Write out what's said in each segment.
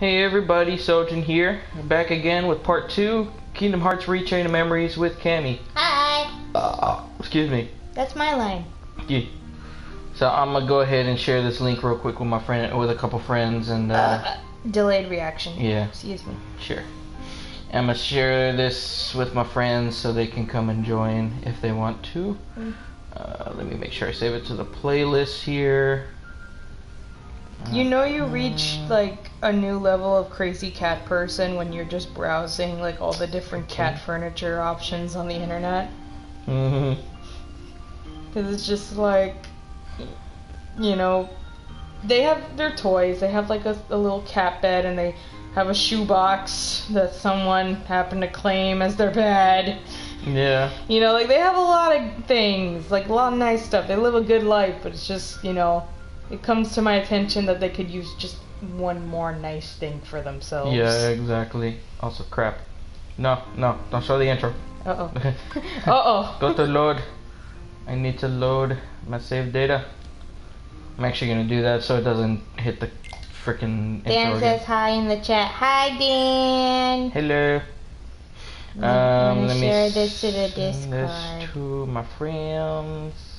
Hey everybody, Sojan here. Back again with part 2, Kingdom Hearts Rechain of Memories with Camy. Hi. Uh, excuse me. That's my line. Yeah. So I'm gonna go ahead and share this link real quick with my friend, with a couple friends, and uh, Uh, delayed reaction. yeah, Excuse me. sure. I'm gonna share this with my friends so they can come and join if they want to. Mm. Uh, let me make sure I save it to the playlist here. You know you reach like a new level of crazy cat person when you're just browsing like all the different cat furniture options on the internet. hmm Cause it's just like, you know, they have their toys. They have like a, a little cat bed and they have a shoebox that someone happened to claim as their bed. Yeah. You know, like they have a lot of things, like a lot of nice stuff. They live a good life, but it's just, you know, it comes to my attention that they could use just one more nice thing for themselves. Yeah, exactly. Also, crap. No, no, don't show the intro. Uh oh. Uh oh. Go to load. I need to load my saved data. I'm actually gonna do that so it doesn't hit the freaking intro. Dan again. says hi in the chat. Hi, Dan. Hello. Um, let me share this to the Discord. this to my friends.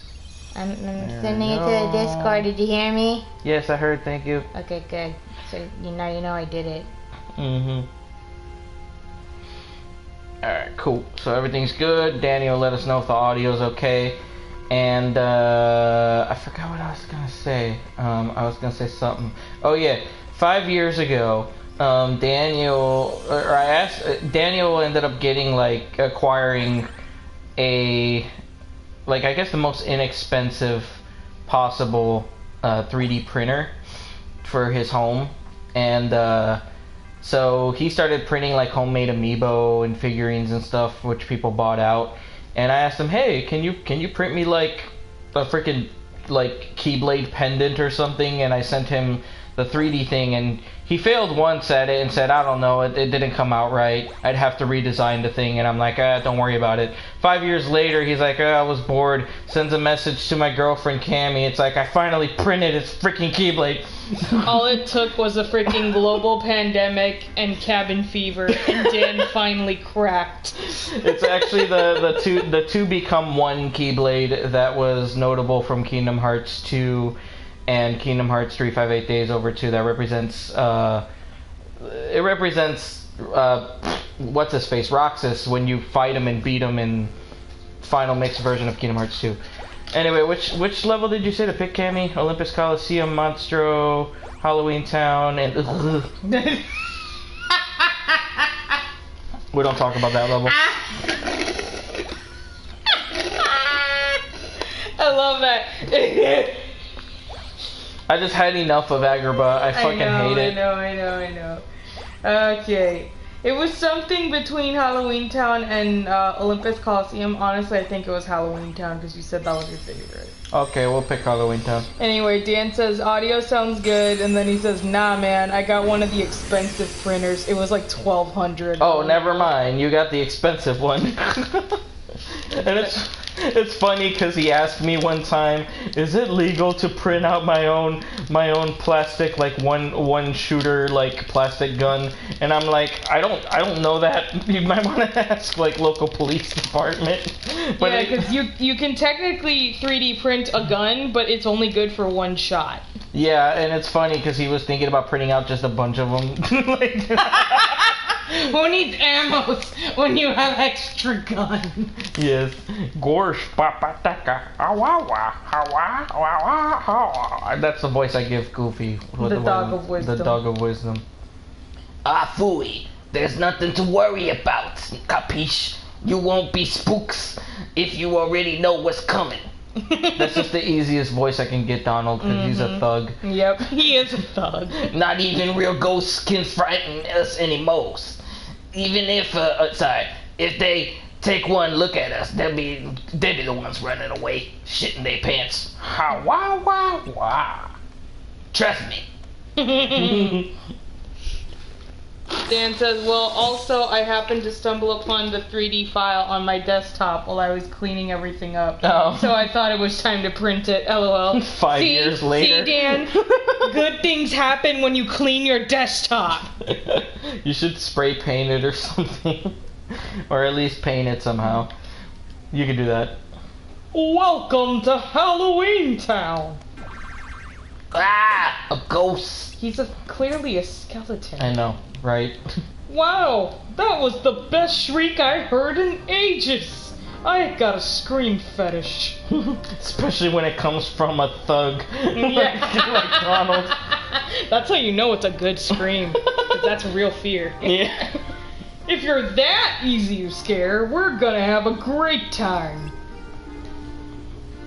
I'm, I'm sending it to the. Discord. Did you hear me? Yes, I heard. Thank you. Okay, good. So you know, you know, I did it. Mm-hmm. Alright, cool. So everything's good. Daniel let us know if the audio's okay. And uh, I forgot what I was gonna say. Um, I was gonna say something. Oh yeah, five years ago, um, Daniel or I asked uh, Daniel ended up getting like acquiring a like I guess the most inexpensive possible uh, 3D printer for his home, and uh, so he started printing like homemade amiibo and figurines and stuff, which people bought out. And I asked him, "Hey, can you can you print me like a freaking like Keyblade pendant or something?" And I sent him the 3D thing, and he failed once at it and said, "I don't know, it, it didn't come out right. I'd have to redesign the thing." And I'm like, "Ah, don't worry about it." Five years later, he's like, ah, "I was bored." Sends a message to my girlfriend Camy. It's like I finally printed his freaking Keyblade. All it took was a freaking global pandemic and cabin fever, and Dan finally cracked. it's actually the the two the two become one Keyblade that was notable from Kingdom Hearts 2 and Kingdom Hearts 358 Days Over 2 that represents uh it represents uh what's his face Roxas when you fight him and beat him in final mix version of Kingdom Hearts 2. Anyway, which which level did you say to pick, Camy? Olympus Coliseum, Monstro, Halloween Town, and we don't talk about that level. I love that. I just had enough of Agrabah. I fucking I know, hate it. I know, I know, I know. Okay. It was something between Halloween Town and uh, Olympus Coliseum. Honestly, I think it was Halloween Town because you said that was your favorite. Okay, we'll pick Halloween Town. Anyway, Dan says audio sounds good, and then he says, "Nah, man, I got one of the expensive printers. It was like twelve hundred. Oh, never mind. You got the expensive one. and it's it's funny because he asked me one time, "Is it legal to print out my own my own plastic like one one shooter like plastic gun?" And I'm like, "I don't I don't know that. You might want to ask like local police department." But yeah, because you you can technically 3D print a gun, but it's only good for one shot. yeah, and it's funny because he was thinking about printing out just a bunch of them. like, Who needs ammo when you have extra gun? Yes. Gorsh papataka. Awawa. Hawa. Awawa. Hawa. That's the voice I give Goofy. with The dog of The wisdom. dog of wisdom. Ah, Fooey, there's nothing to worry about. Capiche? You won't be spooks if you already know what's coming. That's just the easiest voice I can get Donald because he's Mm-hmm. a thug. Yep, he is a thug. Not even real ghosts can frighten us anymore. Even if, uh, uh, sorry, if they take one look at us, they'll be, they'll be the ones running away, shitting their pants. Ha wah wah wah. Trust me. Dan says, well, also I happened to stumble upon the 3D file on my desktop while I was cleaning everything up. Oh. So I thought it was time to print it. LOL. Five see, years later. See, Dan, good things happen when you clean your desktop. you should spray paint it or something. or at least paint it somehow. You can do that. Welcome to Halloween Town. Ah, a ghost. He's a, clearly a skeleton. I know, right? Wow, that was the best shriek I heard in ages. I got a scream fetish. Especially when it comes from a thug Yeah. like Donald. That's how you know it's a good scream. that's real fear. Yeah. If you're that easy to scare, we're gonna have a great time.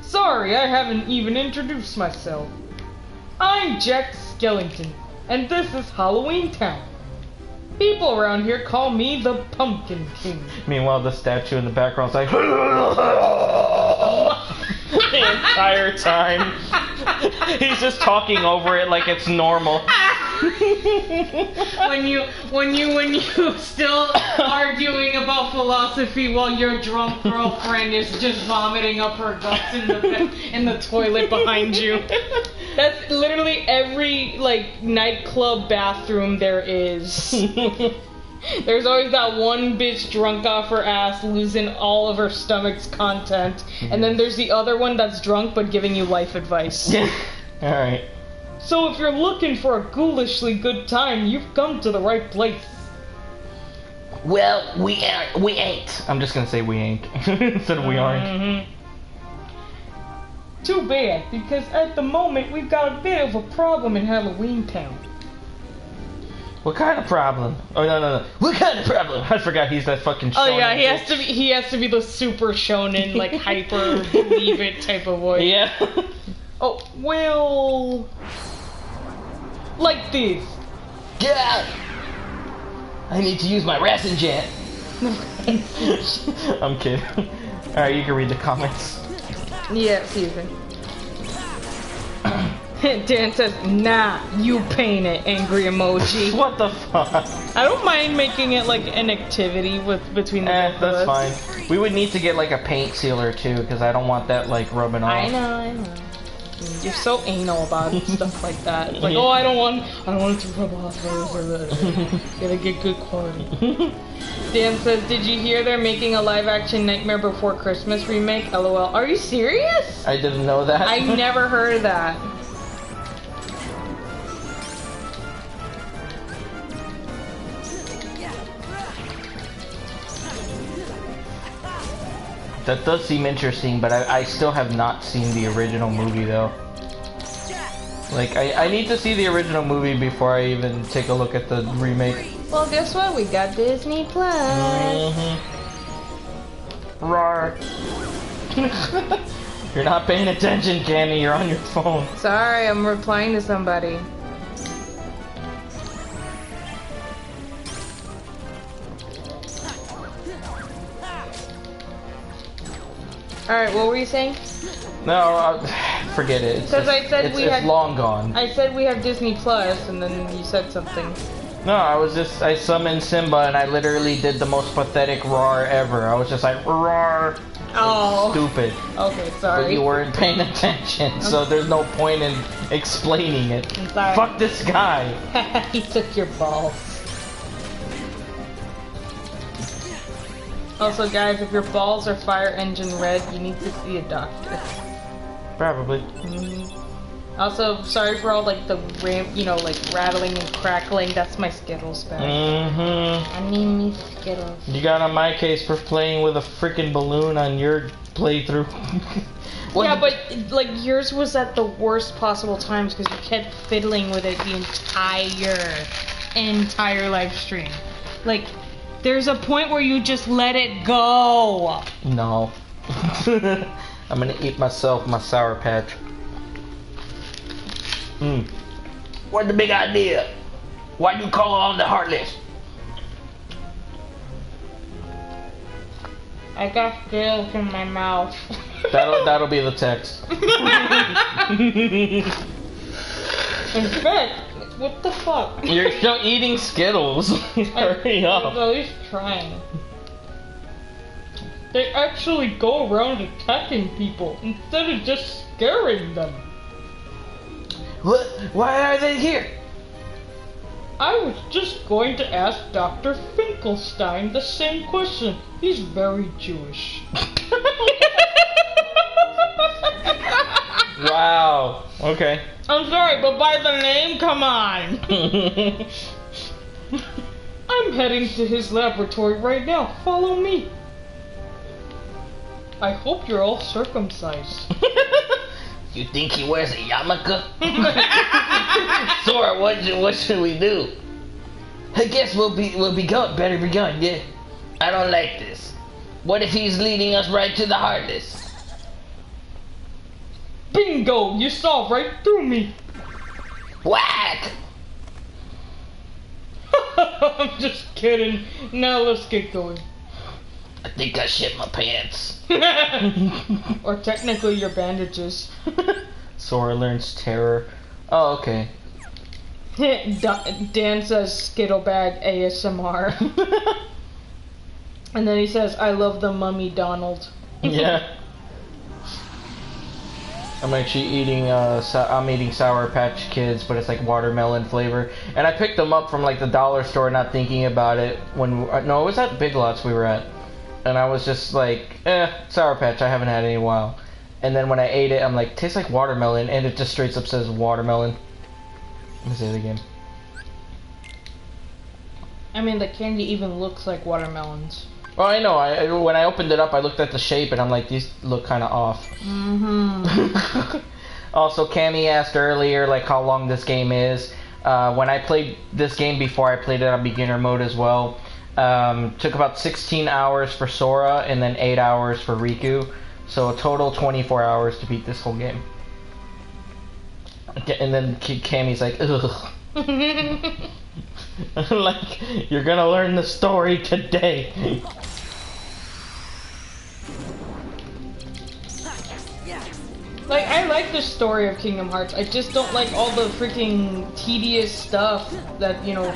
Sorry, I haven't even introduced myself. I'm Jack Skellington, and this is Halloween Town. People around here call me the Pumpkin King. Meanwhile, the statue in the background's like the entire time. He's just talking over it like it's normal. when you when you when you still arguing about philosophy while your drunk girlfriend is just vomiting up her guts in the in the toilet behind you. That's literally every like nightclub bathroom there is. There's always that one bitch drunk off her ass losing all of her stomach's content, and then there's the other one that's drunk but giving you life advice. All right. So if you're looking for a ghoulishly good time, you've come to the right place. Well, we ain't. We ain't. I'm just gonna say we ain't instead of we aren't. Mhm. Too bad, because at the moment we've got a bit of a problem in Halloween Town. What kind of problem? Oh no no no! What kind of problem? I forgot he's that fucking. Oh yeah, shonen he has to be he has to be the super shonen, like hyper believe it type of voice. Yeah. Oh well like this. God. I need to use my Rasengan. I'm kidding. All right, you can read the comments. Yeah, Susan. Dan says, nah, you paint it, angry emoji. What the fuck? I don't mind making it like an activity with between the Eh, that's us. fine. We would need to get like a paint sealer too, because I don't want that like rubbing off. I know, I know. You're so anal about stuff like that. It's like, oh, I don't want, I don't want it to rub off. Gotta get good quality. Dan says, did you hear they're making a live-action Nightmare Before Christmas remake? LOL. Are you serious? I didn't know that. I never heard of that. That does seem interesting, but I, I still have not seen the original movie though. Like I, I need to see the original movie before I even take a look at the remake. Well, guess what? We got Disney Plus. Mm-hmm. Roar. You're not paying attention, Candy. You're on your phone. Sorry, I'm replying to somebody. Alright, what were you saying? No, uh, forget it. Because I said it's, we it's had- long gone. I said we have Disney Plus, and then you said something. No, I was just I summoned Simba and I literally did the most pathetic roar ever. I was just like roar. Oh. Stupid. Okay, sorry. But you weren't paying attention, so there's no point in explaining it. I'm sorry. Fuck this guy. he took your balls. Also, guys, if your balls are fire engine red, you need to see a doctor. Probably. Mhm. Also, sorry for all like the ram, you know, like rattling and crackling. That's my Skittles bag. Mm-hmm. I need me Skittles. You got on my case for playing with a freaking balloon on your playthrough. Yeah, but like yours was at the worst possible times because you kept fiddling with it the entire, entire live stream. Like, there's a point where you just let it go. No. I'm gonna eat myself my sour patch. Mm. What's the big idea? Why you call on the Heartless? I got Skittles in my mouth. That'll that'll be the text. In fact, What the fuck? You're still eating Skittles. Hurry I was up. at least trying. They actually go around attacking people instead of just scaring them. What? Why are they here? I was just going to ask Dr. Finkelstein the same question. He's very Jewish. wow. Okay. I'm sorry, but by the name, come on. I'm heading to his laboratory right now. Follow me. I hope you're all circumcised. You think he wears a yarmulke? Sora, what what should we do? I guess we'll be we'll be going. Better be going. Yeah. I don't like this. What if he's leading us right to the Heartless? Bingo! You saw right through me. Whack! I'm just kidding. Now let's get going. I think I shit my pants. or technically your bandages. Sora learns terror. Oh, okay. Da- Dan says Skittlebag ASMR. and then he says, I love the mummy Donald. yeah. I'm actually eating uh I'm eating Sour Patch Kids, but it's like watermelon flavor. And I picked them up from like the dollar store, not thinking about it. When uh, no, it was at Big Lots we were at, and I was just like, eh, Sour Patch. I haven't had it in a while. And then when I ate it, I'm like, tastes like watermelon, and it just straight up says watermelon. Let me say it again. I mean, the candy even looks like watermelons. Oh, I know. I when I opened it up, I looked at the shape, and I'm like, these look kind of off. Mm-hmm. also, Camy asked earlier, like, how long this game is. Uh, when I played this game before, I played it on beginner mode as well. Um, took about 16 hours for Sora and then 8 hours for Riku. So a total 24 hours to beat this whole game. And then Camy's like, ugh. like, you're gonna learn the story today. like, I like the story of Kingdom Hearts. I just don't like all the freaking tedious stuff that, you know,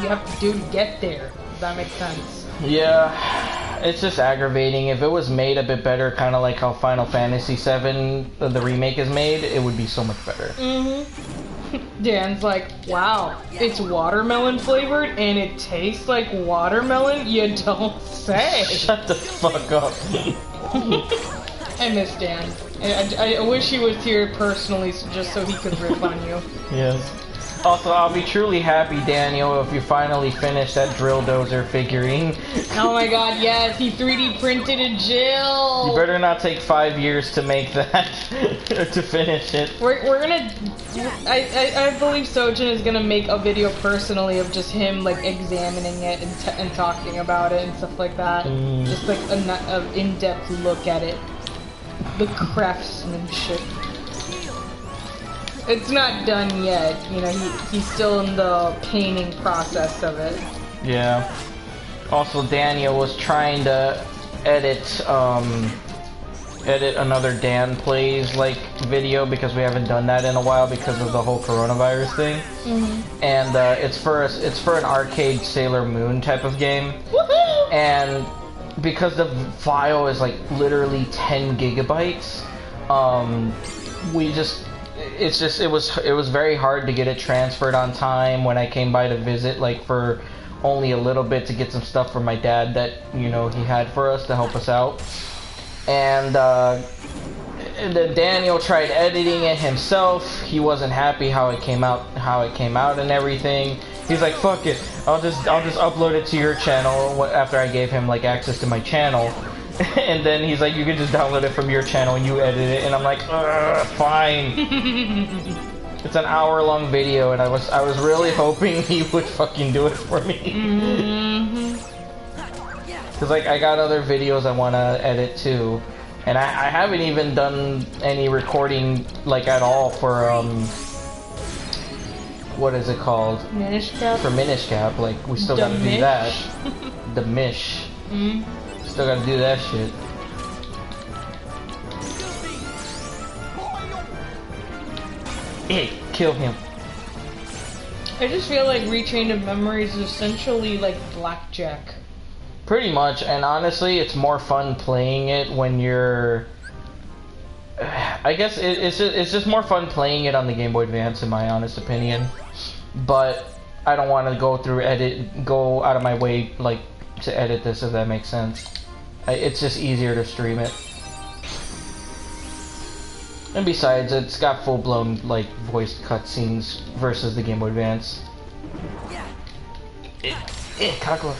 you have to do to get there. If that makes sense. Yeah, it's just aggravating. If it was made a bit better, kind of like how Final Fantasy VII, uh, the remake is made, it would be so much better. Mm-hmm. Dan's like, wow, it's watermelon flavored and it tastes like watermelon? You don't say. Shut the fuck up. I miss Dan. I, I, I wish he was here personally so, just so he could rip on you. yes. Also, I'll be truly happy, Daniel, if you finally finish that drill dozer figurine. Oh my god, yes, he 3D printed a Jill! You better not take five years to make that, to finish it. We're, we're gonna. I, I, I believe Sojan is gonna make a video personally of just him like examining it and, t- and talking about it and stuff like that. Mm. Just like a, nu- in-depth look at it, the craftsmanship. It's not done yet, you know. He, he's still in the painting process of it. Yeah. Also, Daniel was trying to edit, um, edit another Dan plays like video because we haven't done that in a while because of the whole coronavirus thing. And uh, it's for a, it's for an arcade Sailor Moon type of game, Woohoo! and because the file is like literally 10 gigabytes, um, we just it's just it was it was very hard to get it transferred on time when I came by to visit like for only a little bit to get some stuff for my dad that you know he had for us to help us out and uh then Daniel tried editing it himself. He wasn't happy how it came out, how it came out, and everything. He's like, "Fuck it, I'll just, I'll just upload it to your channel." After I gave him like access to my channel, and then he's like, "You can just download it from your channel and you edit it." And I'm like, "Fine." it's an hour-long video, and I was, I was really hoping he would fucking do it for me. Mm-hmm. Cause like I got other videos I want to edit too, and I, I haven't even done any recording like at all for um, what is it called? Minish cap. For Minish Cap, like we still gotta do that. The Mish, Mm. Still gotta do that shit. Hey, kill him. I just feel like Re:Chain of Memories is essentially like blackjack. Pretty much, and honestly, it's more fun playing it when you're. I guess it, it's just, it's just more fun playing it on the Game Boy Advance, in my honest opinion. But I don't want to go through edit, go out of my way like to edit this, if that makes sense. I, it's just easier to stream it. And besides, it's got full blown like voiced cutscenes versus the Game Boy Advance. Eh, eh, cockroach.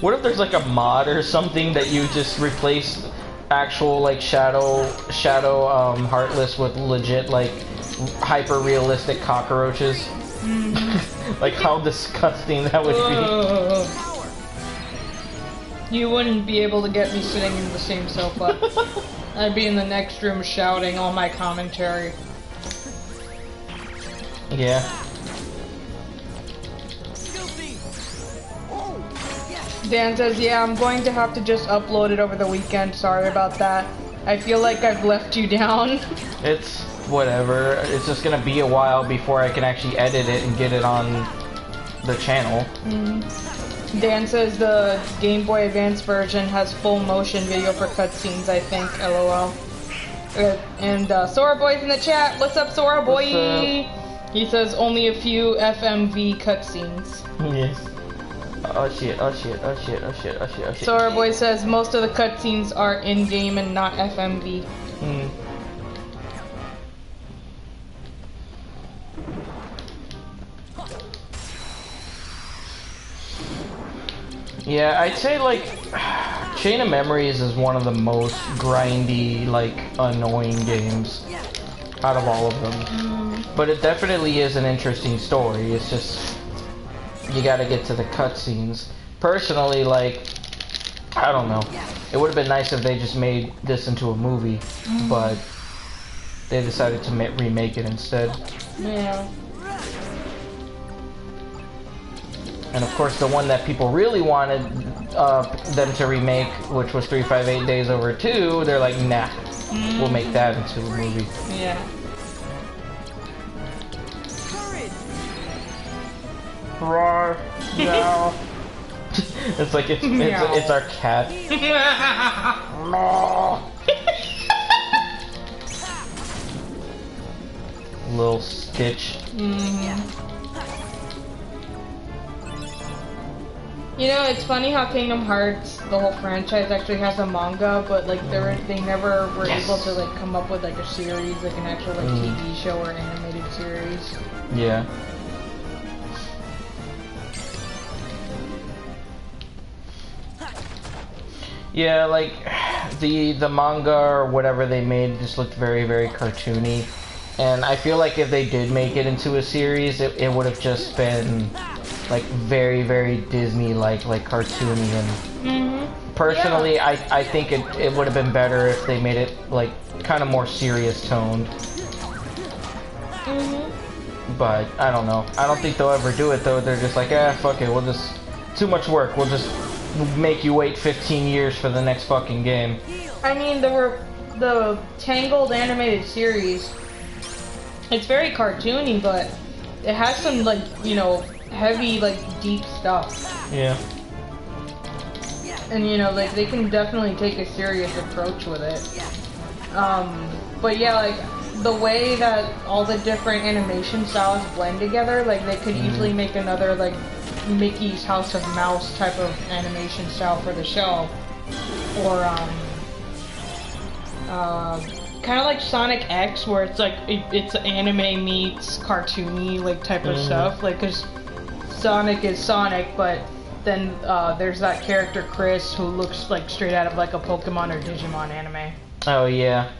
What if there's like a mod or something that you just replace actual like shadow shadow um, heartless with legit like hyper realistic cockroaches? Like how disgusting that would be. You wouldn't be able to get me sitting in the same sofa. I'd be in the next room shouting all my commentary. Yeah. Dan says, yeah, I'm going to have to just upload it over the weekend. Sorry about that. I feel like I've left you down. It's whatever. It's just gonna be a while before I can actually edit it and get it on the channel. Dan says the Game Boy Advance version has full motion video for cutscenes, I think. LOL. Uh, and uh, Sora Boy's in the chat. What's up, Sora Boy? He says only a few FMV cutscenes. Yes. Oh shit, oh shit, oh shit, oh shit, oh shit, oh shit. Sora Boy says most of the cutscenes are in game and not FMV. Hmm. Yeah, I'd say like Chain of Memories is one of the most grindy, like annoying games out of all of them. Mm-hmm. But it definitely is an interesting story. It's just you got to get to the cutscenes. Personally, like I don't know. It would have been nice if they just made this into a movie, mm-hmm. but they decided to remake it instead. Yeah. And of course, the one that people really wanted uh, them to remake, which was 358 Days Over 2, they're like, nah, we'll make that into a movie. Yeah. Roar, no. it's like, it's, it's, it's our cat. Little Stitch. You know, it's funny how Kingdom Hearts, the whole franchise, actually has a manga, but like they were, they never were Yes. able to like come up with like a series, like an actual like Mm. TV show or animated series. Yeah. Yeah, like the the manga or whatever they made just looked very very cartoony, and I feel like if they did make it into a series, it, it would have just been like very very Disney like like cartoony and Mm-hmm. personally I, I think it, it would have been better if they made it like kind of more serious toned Mm-hmm. but I don't know. I don't think they'll ever do it though. They're just like, ah, fuck it. We'll just too much work. We'll just make you wait 15 years for the next fucking game. I mean, the re- the Tangled animated series. It's very cartoony, but it has some like you know heavy like deep stuff, Yeah. and you know like they can definitely take a serious approach with it. Um, but yeah, like the way that all the different animation styles blend together, like they could easily make another like Mickey's House of Mouse type of animation style for the show, or um, uh, kind of like Sonic X, where it's like it, it's anime meets cartoony like type of Mhm. stuff, like because Sonic is Sonic, but then uh, there's that character Chris who looks like straight out of like a Pokemon or Digimon anime. Oh yeah.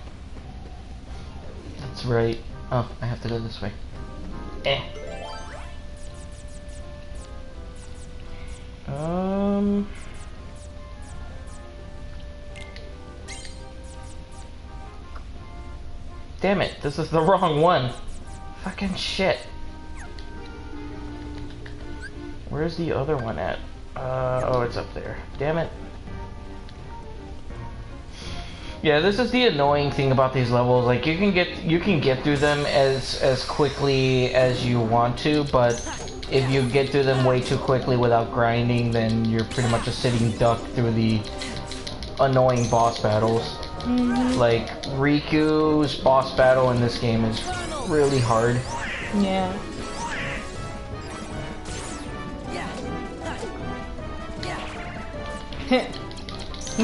That's right. Oh, I have to go this way. Eh. Um. Damn it, this is the wrong one. Fucking shit. Where's the other one at? Uh, oh, it's up there. Damn it. Yeah, this is the annoying thing about these levels. Like you can get you can get through them as as quickly as you want to, but if you get through them way too quickly without grinding, then you're pretty much a sitting duck through the annoying boss battles. Like Riku's boss battle in this game is really hard. Yeah.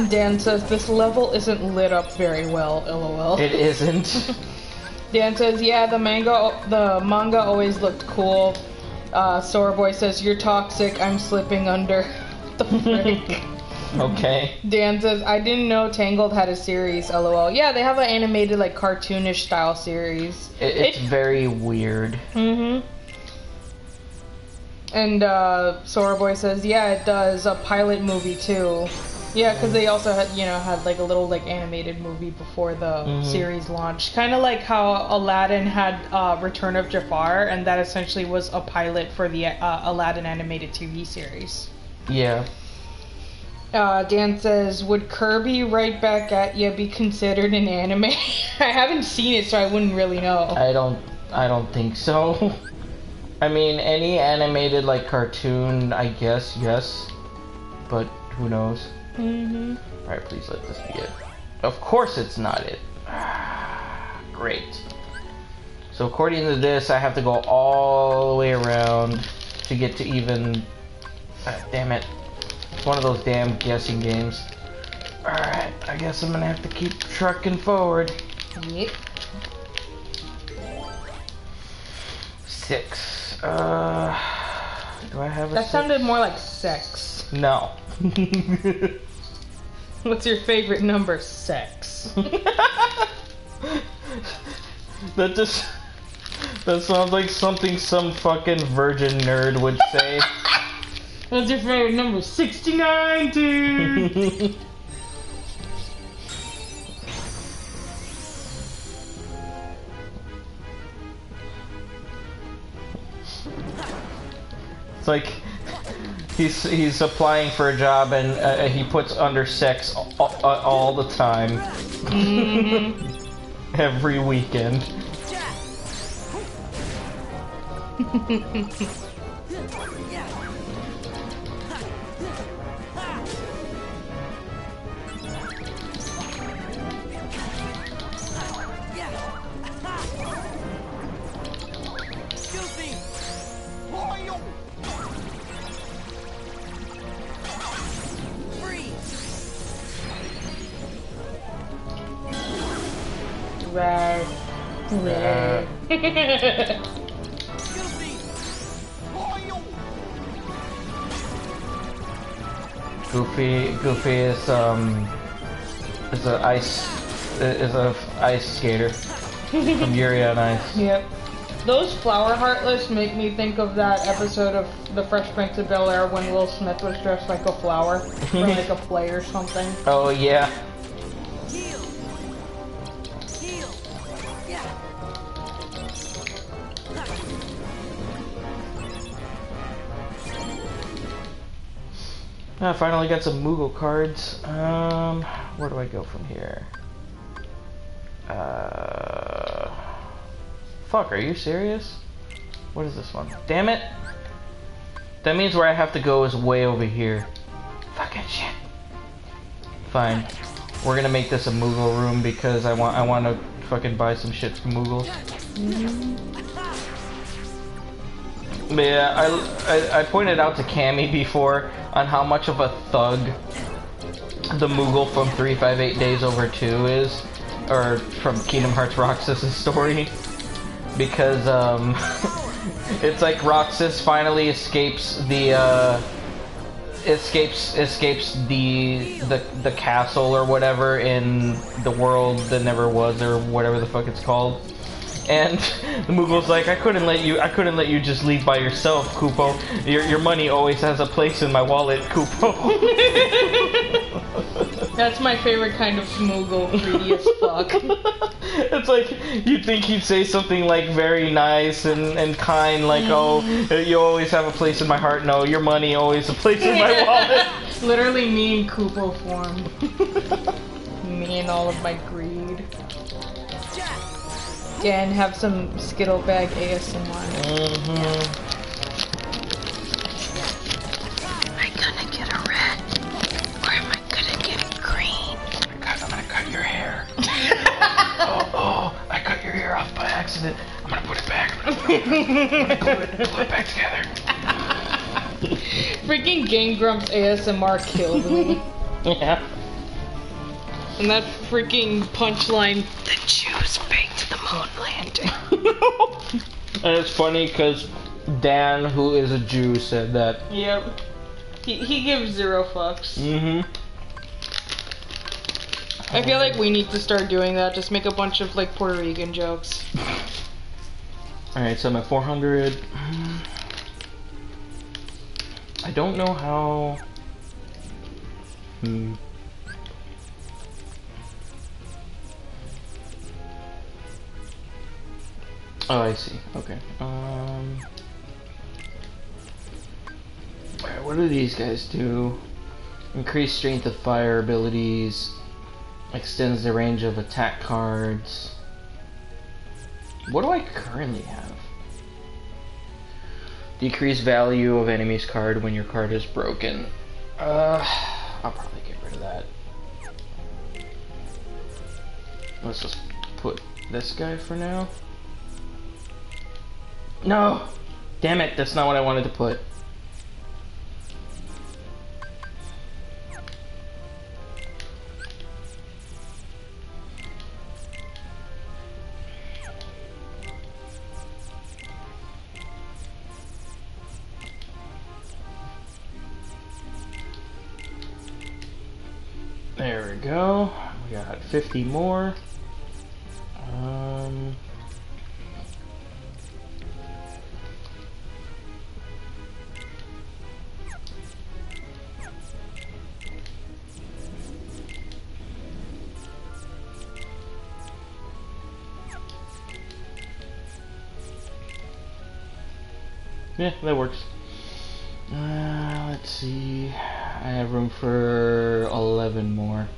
Dan says this level isn't lit up very well. LOL. It isn't. Dan says, yeah, the manga, the manga always looked cool. Uh, Sora Boy says, you're toxic. I'm slipping under. okay. Dan says, I didn't know Tangled had a series. LOL. Yeah, they have an animated, like cartoonish style series. It, it's very weird. Mm-hmm. And uh, Sora Boy says, yeah, it does. A pilot movie too. Yeah, because they also had, you know, had like a little like animated movie before the Mhm. series launched. Kind of like how Aladdin had uh, Return of Jafar, and that essentially was a pilot for the uh, Aladdin animated TV series. Yeah. Uh, Dan says, would Kirby right back at you be considered an anime? I haven't seen it, so I wouldn't really know. I don't I don't think so. I mean any animated like cartoon, I guess, yes. But who knows? Hmm Alright, please let this be it. Of course it's not it. Great. So according to this, I have to go all the way around to get to even... Ah, damn it. It's one of those damn guessing games. Alright, I guess I'm gonna have to keep trucking forward. Yep. Six. Uh... Do I have a That six? sounded more like sex. No. What's your favorite number? Sex. that just that sounds like something some fucking virgin nerd would say. What's your favorite number? 69, dude. it's like he's he's applying for a job and uh, he puts under sex all, all the time, every weekend. Red. Red. Goofy Goofy is um is a ice is a ice skater from Yuri on Ice. yep. Those flower heartless make me think of that episode of The Fresh Prince of Bel Air when Will Smith was dressed like a flower for like a play or something. Oh yeah. I finally got some Moogle cards. Um, where do I go from here? Uh, fuck, are you serious? What is this one? Damn it! That means where I have to go is way over here. Fucking shit. Fine. We're gonna make this a Moogle room because I want I want to fucking buy some shit from Moogles. Yeah, I, I, I pointed out to Camy before on how much of a thug the Moogle from 358 Days Over 2 is, or from Kingdom Hearts Roxas' story, because um, it's like Roxas finally escapes the uh, escapes escapes the the the castle or whatever in the world that never was or whatever the fuck it's called. And the Moogle's like, I couldn't let you, I couldn't let you just leave by yourself, Kupo. Your, your money always has a place in my wallet, Kupo. That's my favorite kind of Smoogle, greedy as fuck. it's like, you'd think he'd say something like very nice and, and kind, like, oh, mm. you always have a place in my heart. No, your money always a place in my wallet. Literally me in Kupo form. me. in all of my greed. Dan, have some Skittle Bag ASMR. Mm-hmm. Am I gonna get a red? Or am I gonna get green? God, I'm gonna cut your hair. oh, oh, I cut your hair off by accident. I'm gonna put it back. I'm gonna, I'm gonna glue, it, glue it back together. Freaking Game Grumps ASMR killed me. Yeah. and that freaking punchline. The Jews baked the moon landing. And it's funny because Dan, who is a Jew, said that. Yep. He, he gives zero fucks. Mm-hmm. I feel like we need to start doing that. Just make a bunch of like Puerto Rican jokes. Alright, so I'm at 400. I don't know how. Hmm. Oh, I see. Okay. Um. Alright, what do these guys do? Increase strength of fire abilities. Extends the range of attack cards. What do I currently have? Decrease value of enemy's card when your card is broken. Uh, I'll probably get rid of that. Let's just put this guy for now. No! Damn it, that's not what I wanted to put. There we go. We got 50 more. Yeah, that works. Uh, let's see. I have room for 11 more.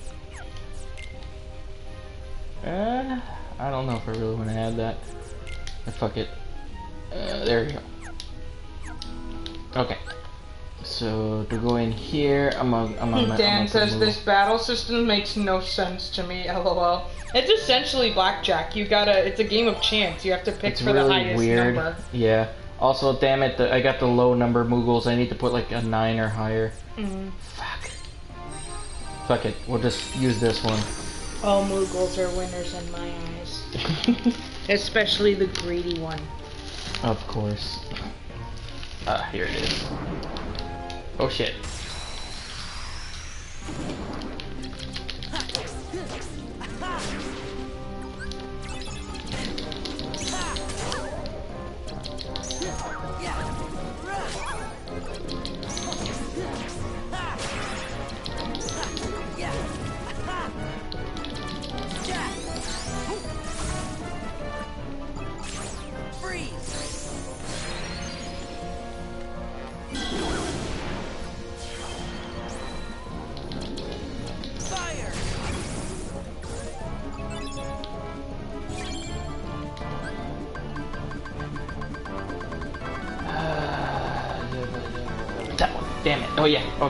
Uh, I don't know if I really want to add that. Uh, fuck it. Uh, there we go. Okay. So to go in here, I'm a, I'm a, Dan I'm a says this battle system makes no sense to me. LOL. It's essentially blackjack. You gotta. It's a game of chance. You have to pick It's for really the highest weird. number. Yeah. Also, damn it, the, I got the low number Moogles. I need to put like a nine or higher. Mhm. Fuck. Fuck it. We'll just use this one. All Moogles are winners in my eyes. Especially the greedy one. Of course. Ah, here it is. Oh shit.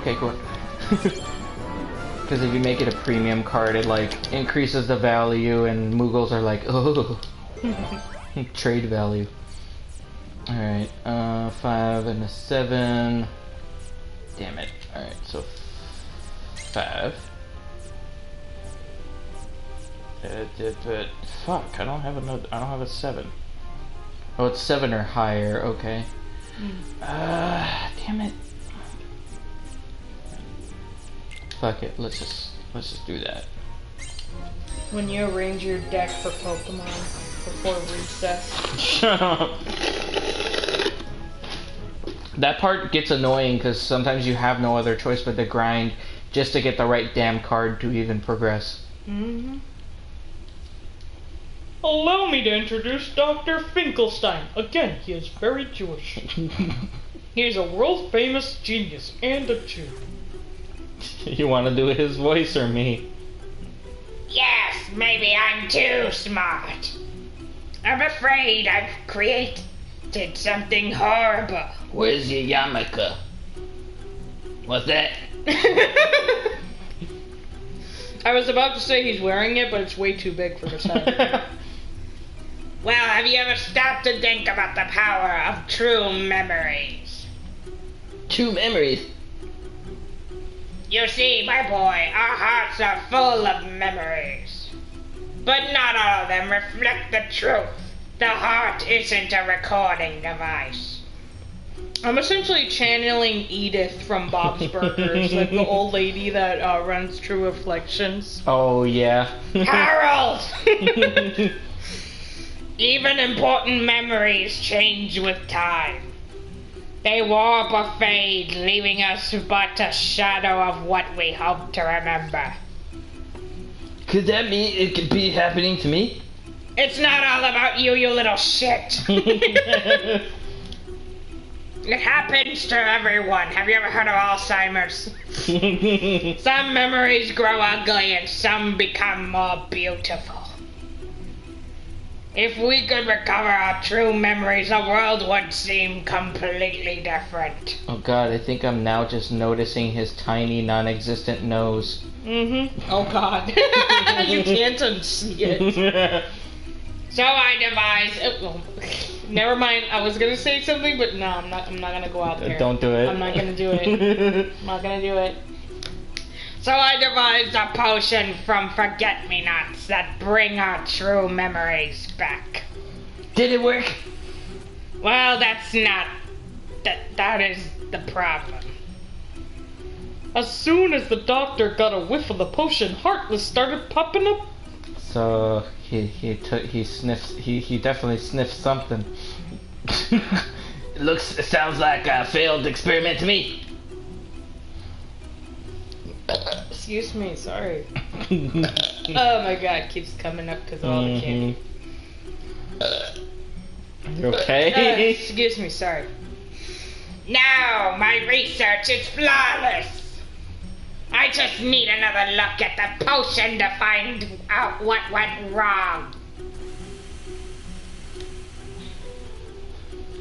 Okay, cool. Because if you make it a premium card, it like increases the value, and Moogles are like, oh, trade value. All right. Uh, five and a seven. Damn it. All right. So five. Uh, fuck, I don't have another. I don't have a seven. Oh, it's seven or higher. Okay. Uh, damn it. Fuck it. Let's just let's just do that. When you arrange your deck for Pokemon before recess. Shut up. That part gets annoying because sometimes you have no other choice but to grind just to get the right damn card to even progress. Mm-hmm. Allow me to introduce Dr. Finkelstein. Again, he is very Jewish. he is a world famous genius and a Jew. you want to do his voice or me? Yes, maybe I'm too smart. I'm afraid I've created something horrible. Where's your yarmulke? What's that? I was about to say he's wearing it, but it's way too big for his head. Well, have you ever stopped to think about the power of true memories? True memories. You see, my boy, our hearts are full of memories. But not all of them reflect the truth. The heart isn't a recording device. I'm essentially channeling Edith from Bob's Burgers, like the old lady that uh, runs True Reflections. Oh yeah. Harold! Even important memories change with time. They warp or fade, leaving us but a shadow of what we hope to remember. Could that mean it could be happening to me? It's not all about you, you little shit. It happens to everyone. Have you ever heard of Alzheimer's? Some memories grow ugly and some become more beautiful. If we could recover our true memories, the world would seem completely different. oh god, I think I'm now just noticing his tiny, non-existent nose. Mm-hmm. Oh God, you can't unsee it. So I devised. Oh, Never mind. I was gonna say something, but no, I'm not. I'm not gonna go out there. Don't do it. I'm not gonna do it. I'm not gonna do it. So I devised a potion from forget-me-nots that bring our true memories back. Did it work? Well, that's not. That that is the problem. As soon as the doctor got a whiff of the potion, Heartless started popping up. So he he took he sniffs he he definitely sniffed something. It looks, it sounds like a failed experiment to me. Excuse me, sorry. oh my god, keeps coming up because of all the candy. You Uh, okay? excuse me, sorry. Now my research is flawless. I just need another look at the potion to find out what went wrong.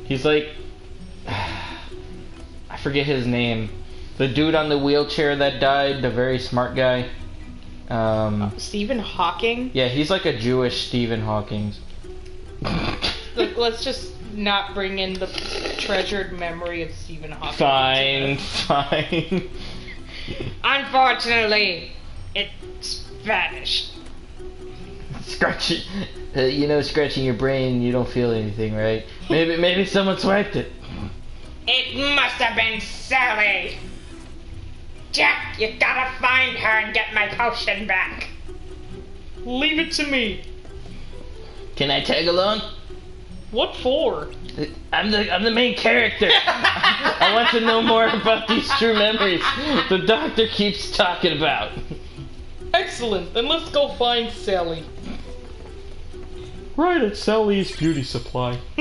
He's like I forget his name. The dude on the wheelchair that died, the very smart guy. Um Stephen Hawking? yeah, he's like a Jewish Stephen Hawking. Look, let's just not bring in the treasured memory of Stephen Hawking. Fine, fine. Unfortunately, it's vanished. Scratching, uh, you know, scratching your brain, you don't feel anything, right? Maybe, maybe someone swiped it. It must have been Sally. Jack, you gotta find her and get my potion back. Leave it to me. Can I tag along? What for? I'm the I'm the main character. I want to know more about these true memories the doctor keeps talking about. Excellent, then let's go find Sally. Right at Sally's Beauty Supply.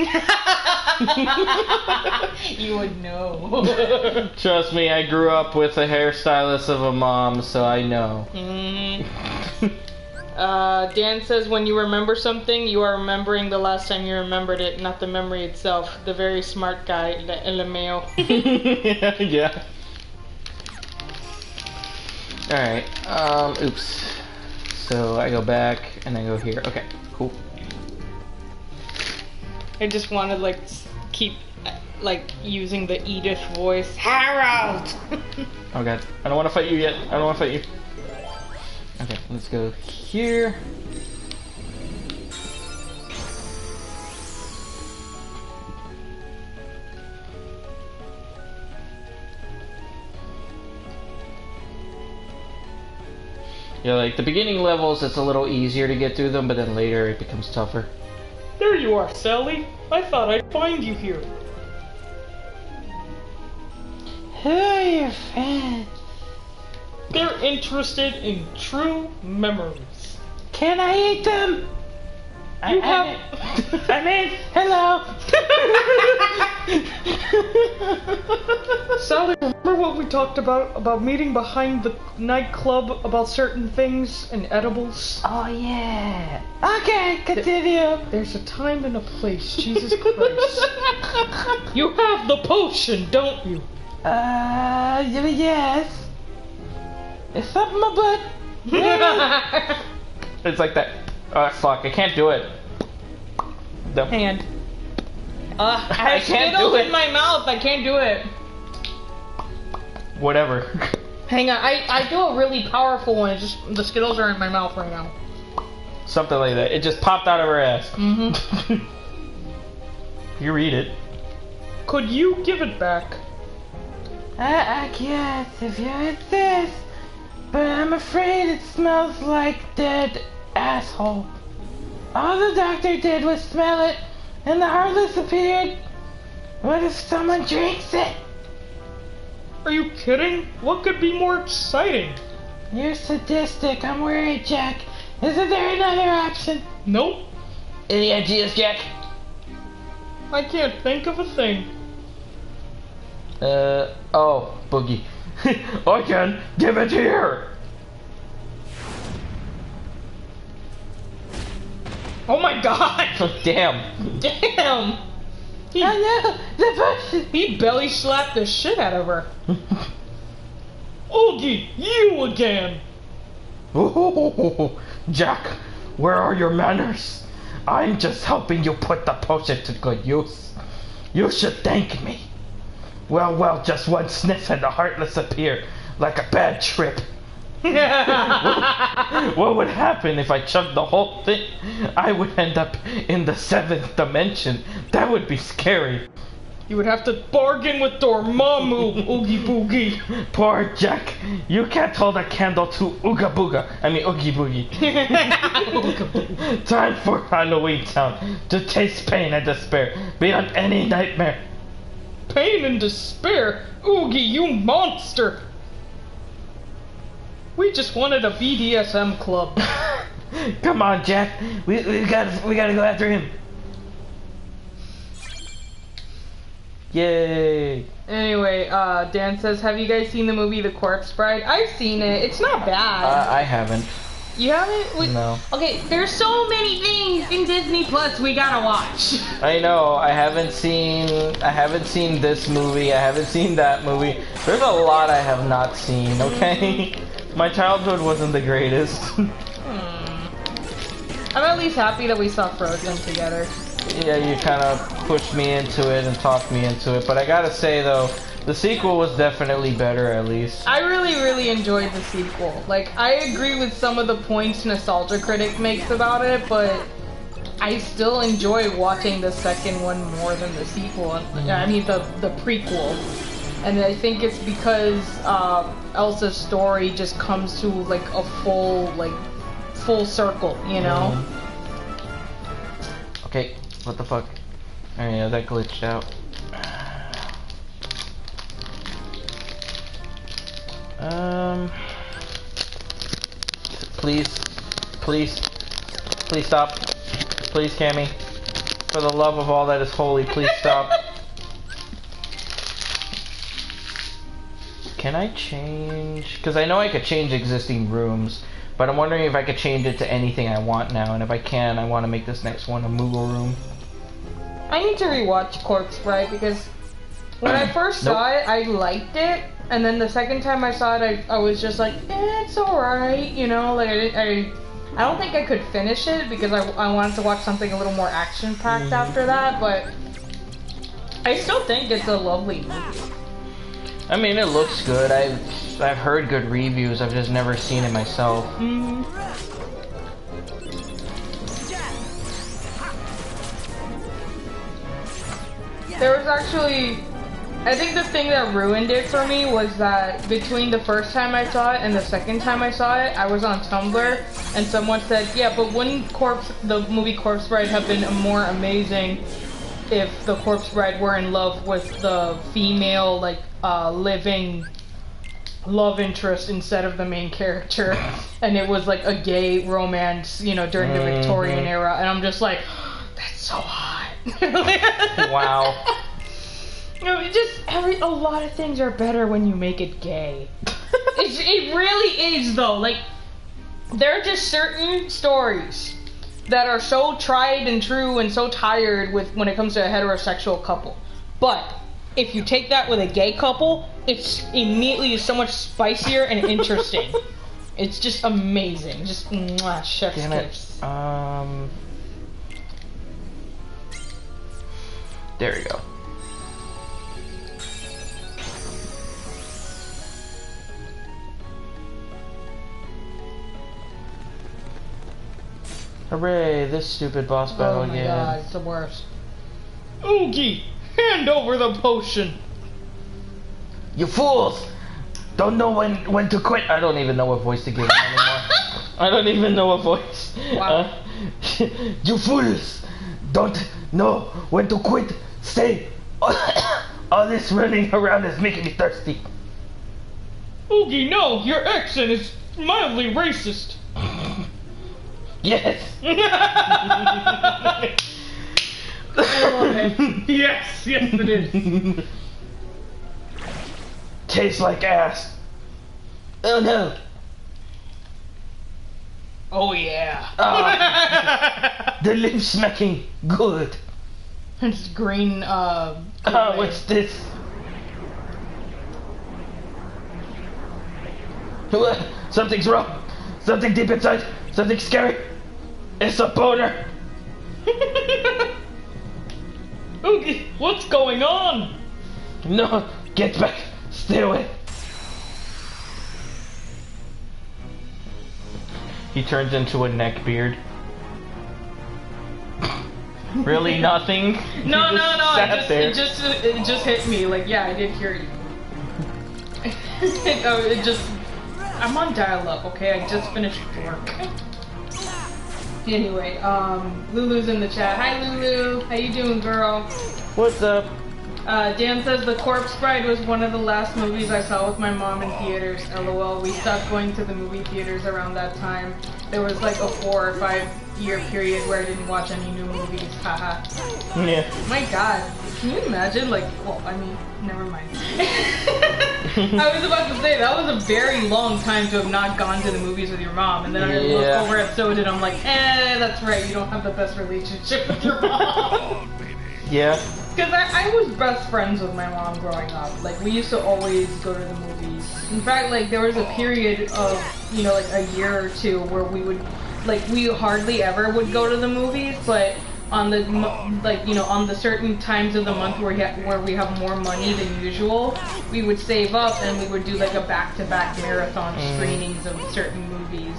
you would know. Trust me, I grew up with a hairstylist of a mom, so I know. Mm. Uh, Dan says when you remember something, you are remembering the last time you remembered it, not the memory itself. The very smart guy, Le- LMAO. yeah. Alright, um, oops. So I go back and I go here. Okay, cool. I just want to like keep uh, like using the Edith voice. Harold! Oh god, I don't want to fight you yet. I don't want to fight you. Okay, let's go here. Yeah, like the beginning levels, it's a little easier to get through them, but then later it becomes tougher. There you are, Sally. I thought I'd find you here. Who are your friends? They're interested in true memories. Can I eat them? You I, have. I mean, hello. Sally, remember what we talked about about meeting behind the nightclub about certain things and edibles? oh yeah. Okay, continue. There's a time and a place. Jesus Christ. you have the potion, don't you? Uh, yes. It's up my butt. It's like that. Oh fuck! I can't do it. The- Hand. Uh, I, I can't do it. in my mouth. I can't do it. Whatever. Hang on. I, I do a really powerful one. It's just the Skittles are in my mouth right now. Something like that. It just popped out of her ass. Mm-hmm. you read it. Could you give it back? I, I guess if you insist, but I'm afraid it smells like dead asshole. All the doctor did was smell it, and the heartless appeared. What if someone drinks it? Are you kidding? What could be more exciting? You're sadistic. I'm worried, Jack. Isn't there another option? Nope. Any ideas, Jack? I can't think of a thing. Uh oh, Boogie. I can give it here. Oh my god! Damn. Damn! He, I know the bush. he belly slapped the shit out of her. Oogie, you again! Ooh, Jack, where are your manners? I'm just helping you put the potion to good use. You should thank me. Well, well, just one sniff and the heartless appear like a bad trip. What would happen if I chugged the whole thing? I would end up in the seventh dimension. That would be scary. you would have to bargain with Dormammu, Oogie Boogie. Poor Jack, you can't hold a candle to Ooga Booga. I mean Oogie Boogie. Time for Halloween Town to taste pain and despair beyond any nightmare. Pain and despair? Oogie, you monster! We just wanted a BDSM club. Come on, Jack. We, we gotta we gotta go after him. Yay! Anyway, uh, Dan says, have you guys seen the movie The Corpse Bride? I've seen it. It's not bad. Uh, I haven't. you haven't? We- No. Okay, there's so many things in Disney Plus we gotta watch. I know. I haven't seen. I haven't seen this movie. I haven't seen that movie. There's a lot I have not seen. Okay. My childhood wasn't the greatest. I'm at least happy that we saw Frozen together. yeah, you kind of pushed me into it and talked me into it. But I gotta say though, the sequel was definitely better. At least. I really, really enjoyed the sequel. Like, I agree with some of the points Nostalgia Critic makes about it, but I still enjoy watching the second one more than the sequel. Mm-hmm. I mean, the the prequel. And I think it's because uh, Elsa's story just comes to like a full, like, full circle, you know? Okay. What the fuck? Oh yeah, that glitched out. Um. Please, please, please stop. Please, Camy. For the love of all that is holy, please stop. Can I change? Because I know I could change existing rooms, but I'm wondering if I could change it to anything I want now. And if I can, I want to make this next one a Moogle room. I need to rewatch Corpse Bride because when I first saw it, I liked it, and then the second time I saw it, I, I was just like, eh, it's alright, you know, like I, I I don't think I could finish it because I, I wanted to watch something a little more action packed after that, but I still think it's a lovely movie. I mean, it looks good. I've I've heard good reviews. I've just never seen it myself. There was actually, I think the thing that ruined it for me was that between the first time I saw it and the second time I saw it, I was on Tumblr and someone said, yeah, but wouldn't Corpse, the movie Corpse Bride have been more amazing if the Corpse Bride were in love with the female, like, uh, living love interest instead of the main character and it was like a gay romance you know during the victorian era and i'm just like that's so hot Wow. No, it just every a lot of things are better when you make it gay. it really is though. Like there are just certain stories that are so tried and true and so tired with when it comes to a heterosexual couple. But if you take that with a gay couple, it's immediately so much spicier and interesting. it's just amazing. Just mwah, chef's Damn kiss. it. Um. There we go. Hooray, this stupid boss battle again. Oh my again. god, it's the worst. Oogie, hand over the potion. You fools! Don't know when when to quit. I don't even know what voice to give anymore. I don't even know what voice. Wow. Uh, You fools! Don't know when to quit. Stay. All this running around is making me thirsty. Oogie, no, your accent is mildly racist. Yes. yes, yes it is. Tastes like ass. Oh no. Oh yeah. Ah, the lip smacking good. it's green, uh... Ah, Kool-Aid. what's this? Something's wrong. Something deep inside. Something scary. It's a boner. Oogie, what's going on? No, get back. Stay away. he turns into a neck beard. really nothing? No, no, no, it just, there. it just, it just hit me, like, yeah, I did hear you. oh, it just, I'm on dial-up, okay, I just finished work. Anyway, um, Lulu's in the chat. Hi, Lulu. How you doing, girl? What's up? Uh, Dan says The Corpse Bride was one of the last movies I saw with my mom in theaters. LOL. We stopped going to the movie theaters around that time. There was like a four or five year period where I didn't watch any new movies. Haha. Yeah. My God, can you imagine? Like, well, I mean, never mind. I was about to say that was a very long time to have not gone to the movies with your mom, and then I look over at Soda and I'm like, eh, that's right, you don't have the best relationship with your mom. Yeah. Because I, I was best friends with my mom growing up. Like, we used to always go to the movies. In fact, like, there was a period of, you know, like a year or two where we would, like, we hardly ever would go to the movies, but on the, like, you know, on the certain times of the month where, we ha- where we have more money than usual, we would save up and we would do, like, a back-to-back marathon mm. screenings of certain movies.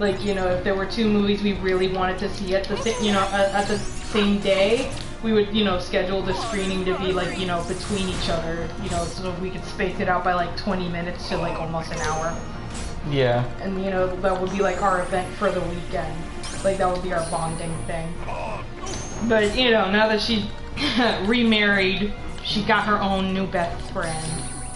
Like, you know, if there were two movies we really wanted to see at the, you know, at, at the same day, we would, you know, schedule the screening to be like, you know, between each other, you know, so we could space it out by like 20 minutes to like almost an hour. Yeah. And, you know, that would be like our event for the weekend. Like, that would be our bonding thing. But, you know, now that she's remarried, she got her own new best friend.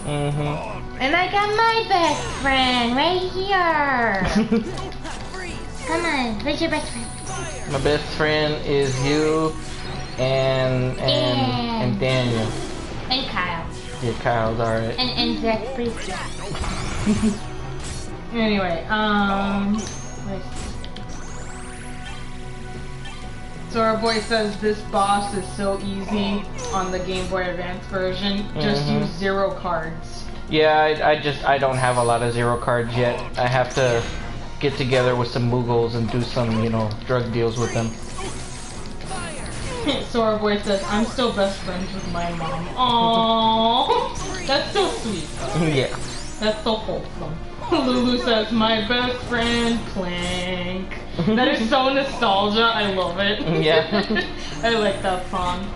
Mm-hmm. And I got my best friend right here. Come on, where's your best friend? My best friend is you and and Dan. and Daniel. And Kyle. Yeah, Kyle's alright. And, and Zach Priest. Anyway, um. So our boy says this boss is so easy on the Game Boy Advance version. Just Mhm. use zero cards. Yeah, I, I just I don't have a lot of zero cards yet. I have to get together with some Moogles and do some you know drug deals with them. So our boy says, I'm still best friends with my mom. Aww. That's so sweet. yeah. That's so wholesome. Lulu says, my best friend, Plank. That is so nostalgia. I love it. Yeah. I like that song.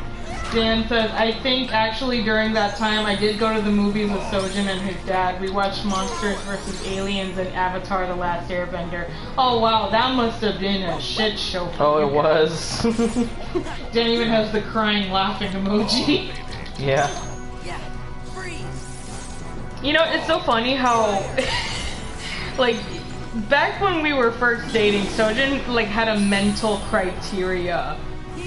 Dan says, I think actually during that time I did go to the movies with Sojan and his dad. We watched Monsters vs. Aliens and Avatar The Last Airbender. Oh wow, that must have been a shit show for Oh, it guys. was. Dan even has the crying laughing emoji. yeah. You know, it's so funny how, like, back when we were first dating, Sojan like had a mental criteria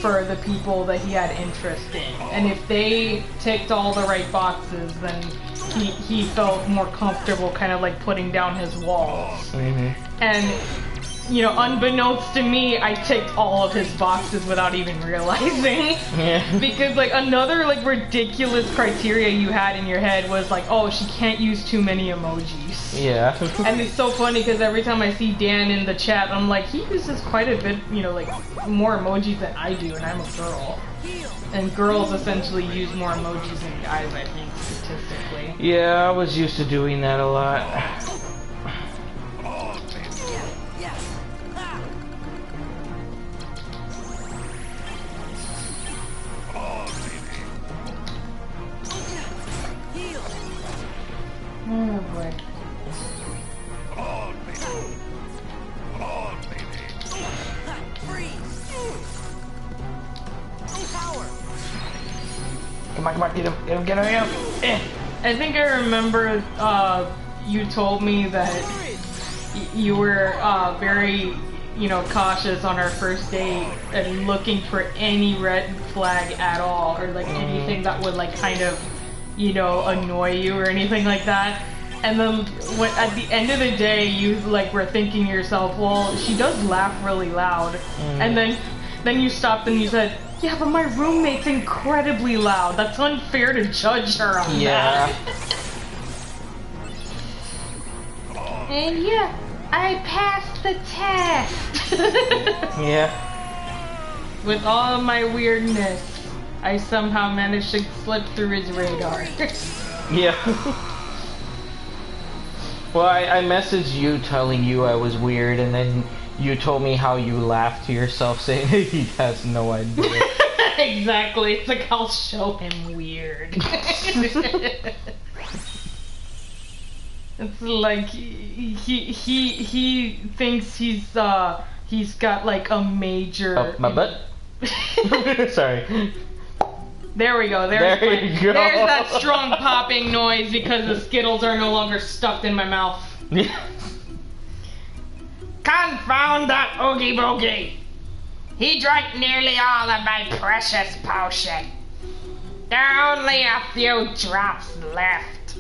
for the people that he had interest in. And if they ticked all the right boxes, then he, he felt more comfortable kind of like putting down his walls. hmm And, you know, unbeknownst to me, I ticked all of his boxes without even realizing. Yeah. because, like, another, like, ridiculous criteria you had in your head was, like, oh, she can't use too many emojis. yeah. And it's so funny because every time I see Dan in the chat, I'm like, he uses quite a bit, you know, like more emojis than I do, and I'm a girl. And girls essentially use more emojis than guys, I think, statistically. yeah, I was used to doing that a lot. Get him, get him, get him, get him. Eh. I think I remember uh, you told me that y- you were uh, very, you know, cautious on our first date and looking for any red flag at all, or like anything that would like kind of, you know, annoy you or anything like that. And then when, at the end of the day, you like were thinking to yourself, well, she does laugh really loud, and then then you stopped and you said. Yeah, but my roommate's incredibly loud. That's unfair to judge her on Yeah. that. And yeah, I passed the test. Yeah. With all of my weirdness, I somehow managed to slip through his radar. Yeah. well, I, I messaged you telling you I was weird, and then you told me how you laughed to yourself saying he has no idea. exactly. It's like I'll show him weird. it's like he he he thinks he's uh he's got like a major Up my butt. Sorry. There we go. There's, There my- go. there's that strong popping noise because the Skittles are no longer stuffed in my mouth. Confound that Oogie Boogie! He drank nearly all of my precious potion. There are only a few drops left.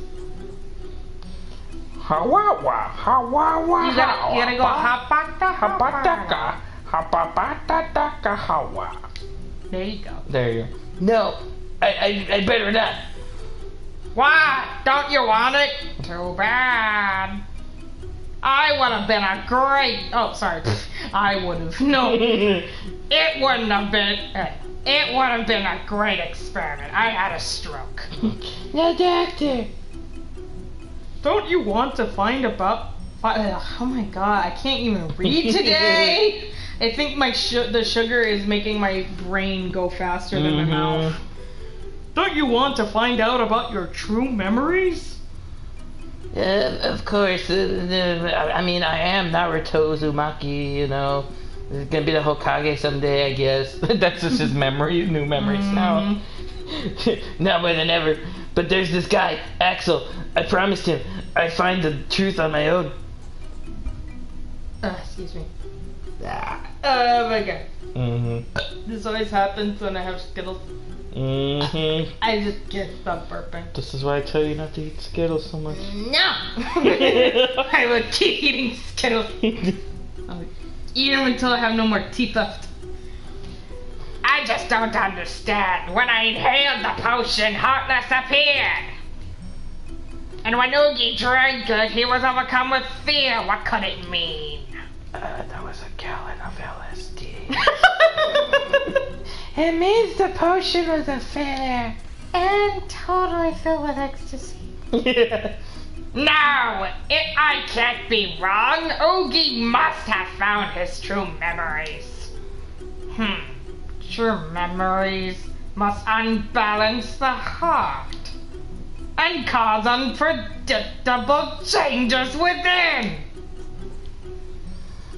Hawawa, hawawa, You gotta, you gotta go hapata Habataka, hababataka, hawa. There you go. There you go. No, I, I, I better not. Why? Don't you want it? Too bad. I would have been a great. Oh, sorry. I would have. No. It wouldn't have been. uh, It would have been a great experiment. I had a stroke. No, doctor. Don't you want to find about? Oh my god, I can't even read today. I think my the sugar is making my brain go faster than my Mhm. mouth. Don't you want to find out about your true memories? Uh, of course. Uh, I mean, I am Naruto Uzumaki, you know. It's gonna be the Hokage someday, I guess. That's just his memories, new memories now. now more than ever. But there's this guy, Axel. I promised him I'd find the truth on my own. Uh, excuse me. Oh my god. Mm-hmm. This always happens when I have Skittles. Mm-hmm. I just can't stop burping. This is why I tell you not to eat Skittles so much. No. I will keep eating Skittles. I'll eat them until I have no more teeth left. I just don't understand. When I inhaled the potion, Heartless appeared. And when Oogie drank it, he was overcome with fear. What could it mean? Uh, that was a gallon of LSD. It means the potion was a failure. and totally filled with ecstasy. yeah. No, it, I can't be wrong. Oogie must have found his true memories. Hmm. True memories must unbalance the heart and cause unpredictable changes within.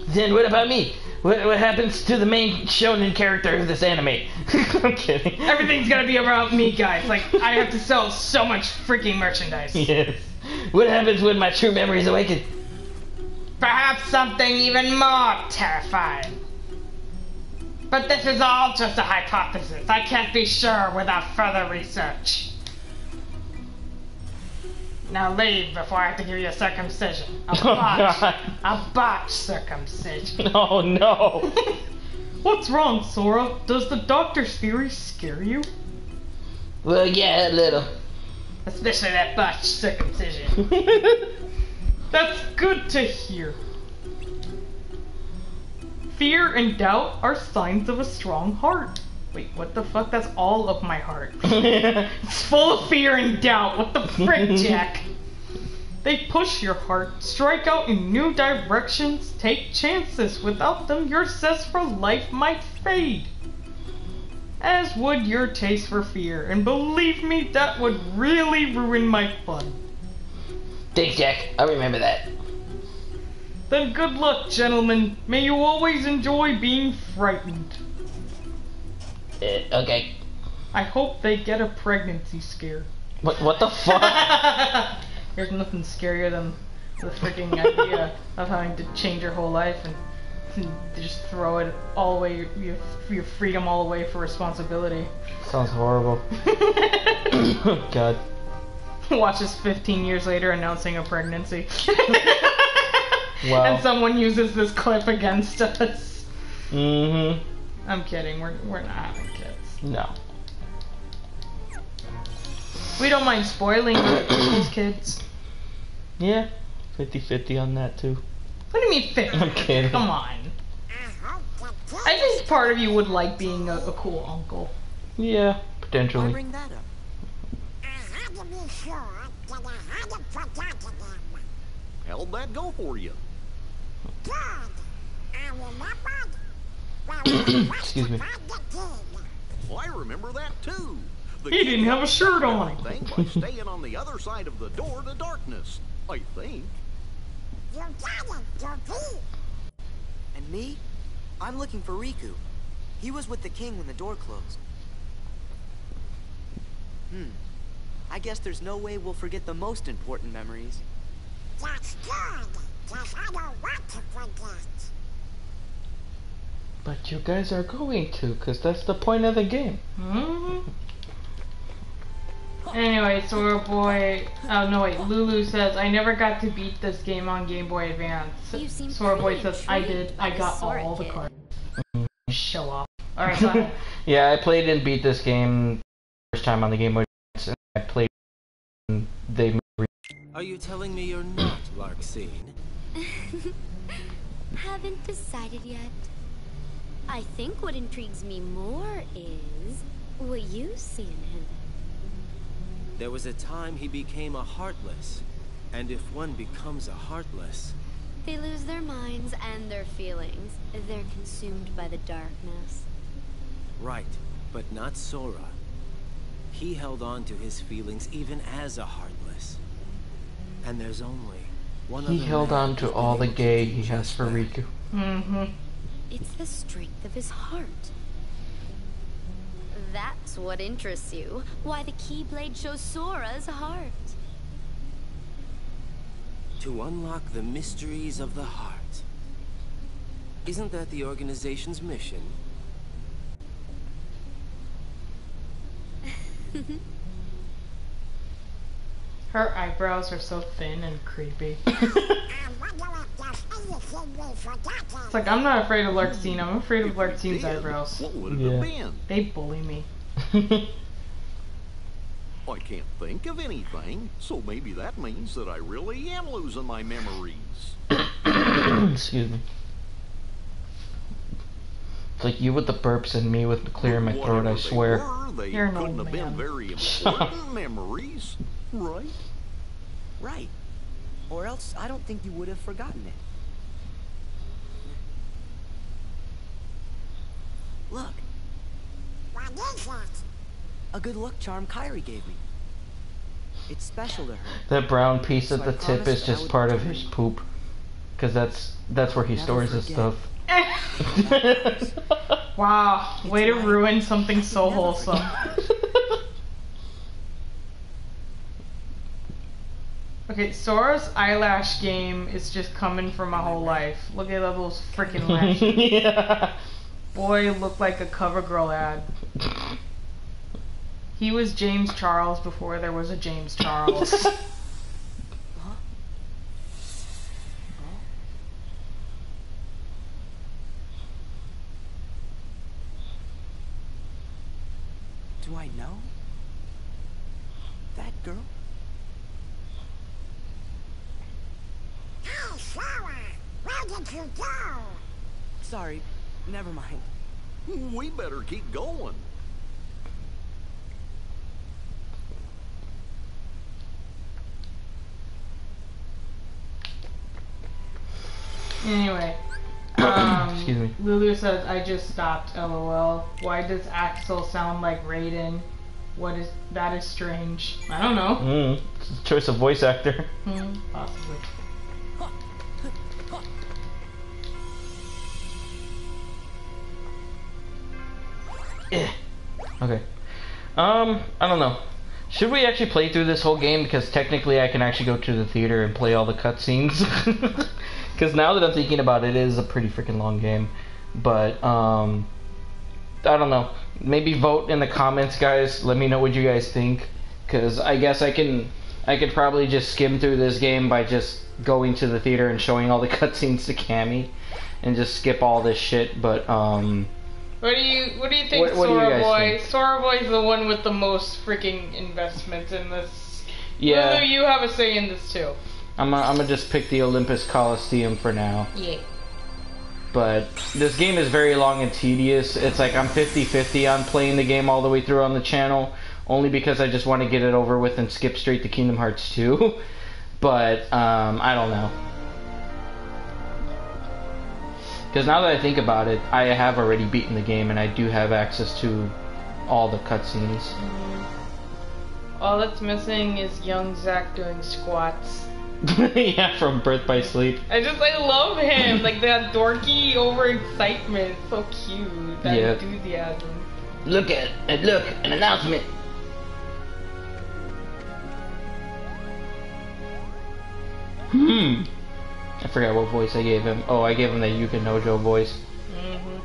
Then what about me? What, what happens to the main shonen character of this anime? I'm kidding. Everything's gonna be about me, guys. Like, I have to sell so much freaking merchandise. Yes. What happens when my true memories awaken? Perhaps something even more terrifying. But this is all just a hypothesis. I can't be sure without further research. Now leave before I have to give you a circumcision. A Oh, botch. God. a botch circumcision. Oh no. What's wrong, Sora? Does the doctor's theory scare you? Well, yeah, a little. Especially that botch circumcision. That's good to hear. Fear and doubt are signs of a strong heart. Wait, what the fuck? That's all of my heart. It's full of fear and doubt. What the frick, Jack? They push your heart, strike out in new directions, take chances. Without them, your zest for life might fade. As would your taste for fear, and believe me, that would really ruin my fun. Thanks, Jack. I'll remember that. Then good luck, gentlemen. May you always enjoy being frightened. Uh, okay. I hope they get a pregnancy scare. what, what the fuck? There's nothing scarier than the freaking idea of having to change your whole life and to just throw it all away, your, your, your freedom all away for responsibility. Sounds horrible. God. Watch us 15 years later announcing a pregnancy. Wow. And someone uses this clip against us. Mm-hmm. I'm kidding, we're, we're not having kids. No. We don't mind spoiling people's kids. Yeah. 50-50 on that too. What do you mean 50? I'm kidding. Come on. I think part of you would like being a, a cool uncle. Yeah, Why potentially. bring that up? I had to be sure that I hadn't forgotten them. How'd that go for you? Good. I remembered. Excuse me. Well, I remember that too. The He didn't have a shirt on. Everything by staying on the other side of the door to darkness. I think. You got it, Dopey. And me? I'm looking for Riku. He was with the king when the door closed. Hmm. I guess there's no way we'll forget the most important memories. That's good. Cause I don't want to forget. But you guys are going to, because that's the point of the game. hmm Anyway, Sora Boy. Oh no, wait. Lulu says I never got to beat this game on Game Boy Advance. You Sora Boy says I did. I got Sora all the kid." cards. Show off. All right, yeah, I played and beat this game first time on the Game Boy Advance, and I played. And they made re- Are you telling me you're not Larxene? Haven't decided yet. I think what intrigues me more is what you see in him. There was a time he became a Heartless. And if one becomes a Heartless, They lose their minds and their feelings. They're consumed by the darkness. right, but not Sora. He held on to his feelings even as a Heartless. And there's only one he held on to all the gay he has for. Riku. Mm-hmm. It's the strength of his heart. That's what interests you. Why the Keyblade shows Sora's heart. To unlock the mysteries of the heart. Isn't that the organization's mission? Her eyebrows are so thin and creepy. I wonder if there's anything we've forgotten. It's like I'm not afraid of Larxene. I'm afraid of If we Larxene's did, eyebrows. What would it Yeah. have been? They bully me. I can't think of anything, so maybe that means that I really am losing my memories. Excuse me. It's like you with the burps and me with the clear in my throat, I swear. Were, they You're an couldn't old have man. been very important memories, right? Right. Or else I don't think you would have forgotten it. Look, What is it? a good luck charm Kairi gave me. It's special to her. That brown piece at So I the tip is just part of his poop. Cause that's that's where he Never stores his stuff. Wow, way to ruin something so wholesome. Okay, Sora's eyelash game is just coming for my whole life. Look at all those freaking lashes. yeah. boy looked like a CoverGirl ad. He was James Charles before there was a James Charles. Do I know? That girl? Hey, Sarah! Where did you go? Sorry, never mind. We better keep going. anyway. Um, Excuse me. Lulu says, I just stopped, lol. Why does Axel sound like Raiden? What is, that is strange. I don't know. Mm, choice of voice actor. Hmm, possibly. Eh. Okay. Um, I don't know. Should we actually play through this whole game? Because technically I can actually go to the theater and play all the cutscenes. Because now that I'm thinking about it, it is a pretty freaking long game. But, um, I don't know. Maybe vote in the comments, guys. Let me know what you guys think. Because I guess I can, I could probably just skim through this game by just going to the theater and showing all the cutscenes to Camy. And just skip all this shit. But, um... What do you What do you think, What- what do you Sora Boy? think? Sora Boy's the one with the most freaking investments in this. Yeah. Lulu, you have a say in this too. I'm gonna I'm gonna just pick the Olympus Coliseum for now. Yeah. But this game is very long and tedious. It's like I'm 50-50 on playing the game all the way through on the channel, only because I just want to get it over with and skip straight to Kingdom Hearts 2. but um, I don't know. Because now that I think about it, I have already beaten the game and I do have access to all the cutscenes. All that's missing is young Zack doing squats. yeah, from Birth by Sleep. I just I love him, like that dorky overexcitement, so cute. That Yeah. enthusiasm. Look at and look, an announcement. Hmm. I forgot what voice I gave him. Oh, I gave him the Yuka Nojo voice. hmm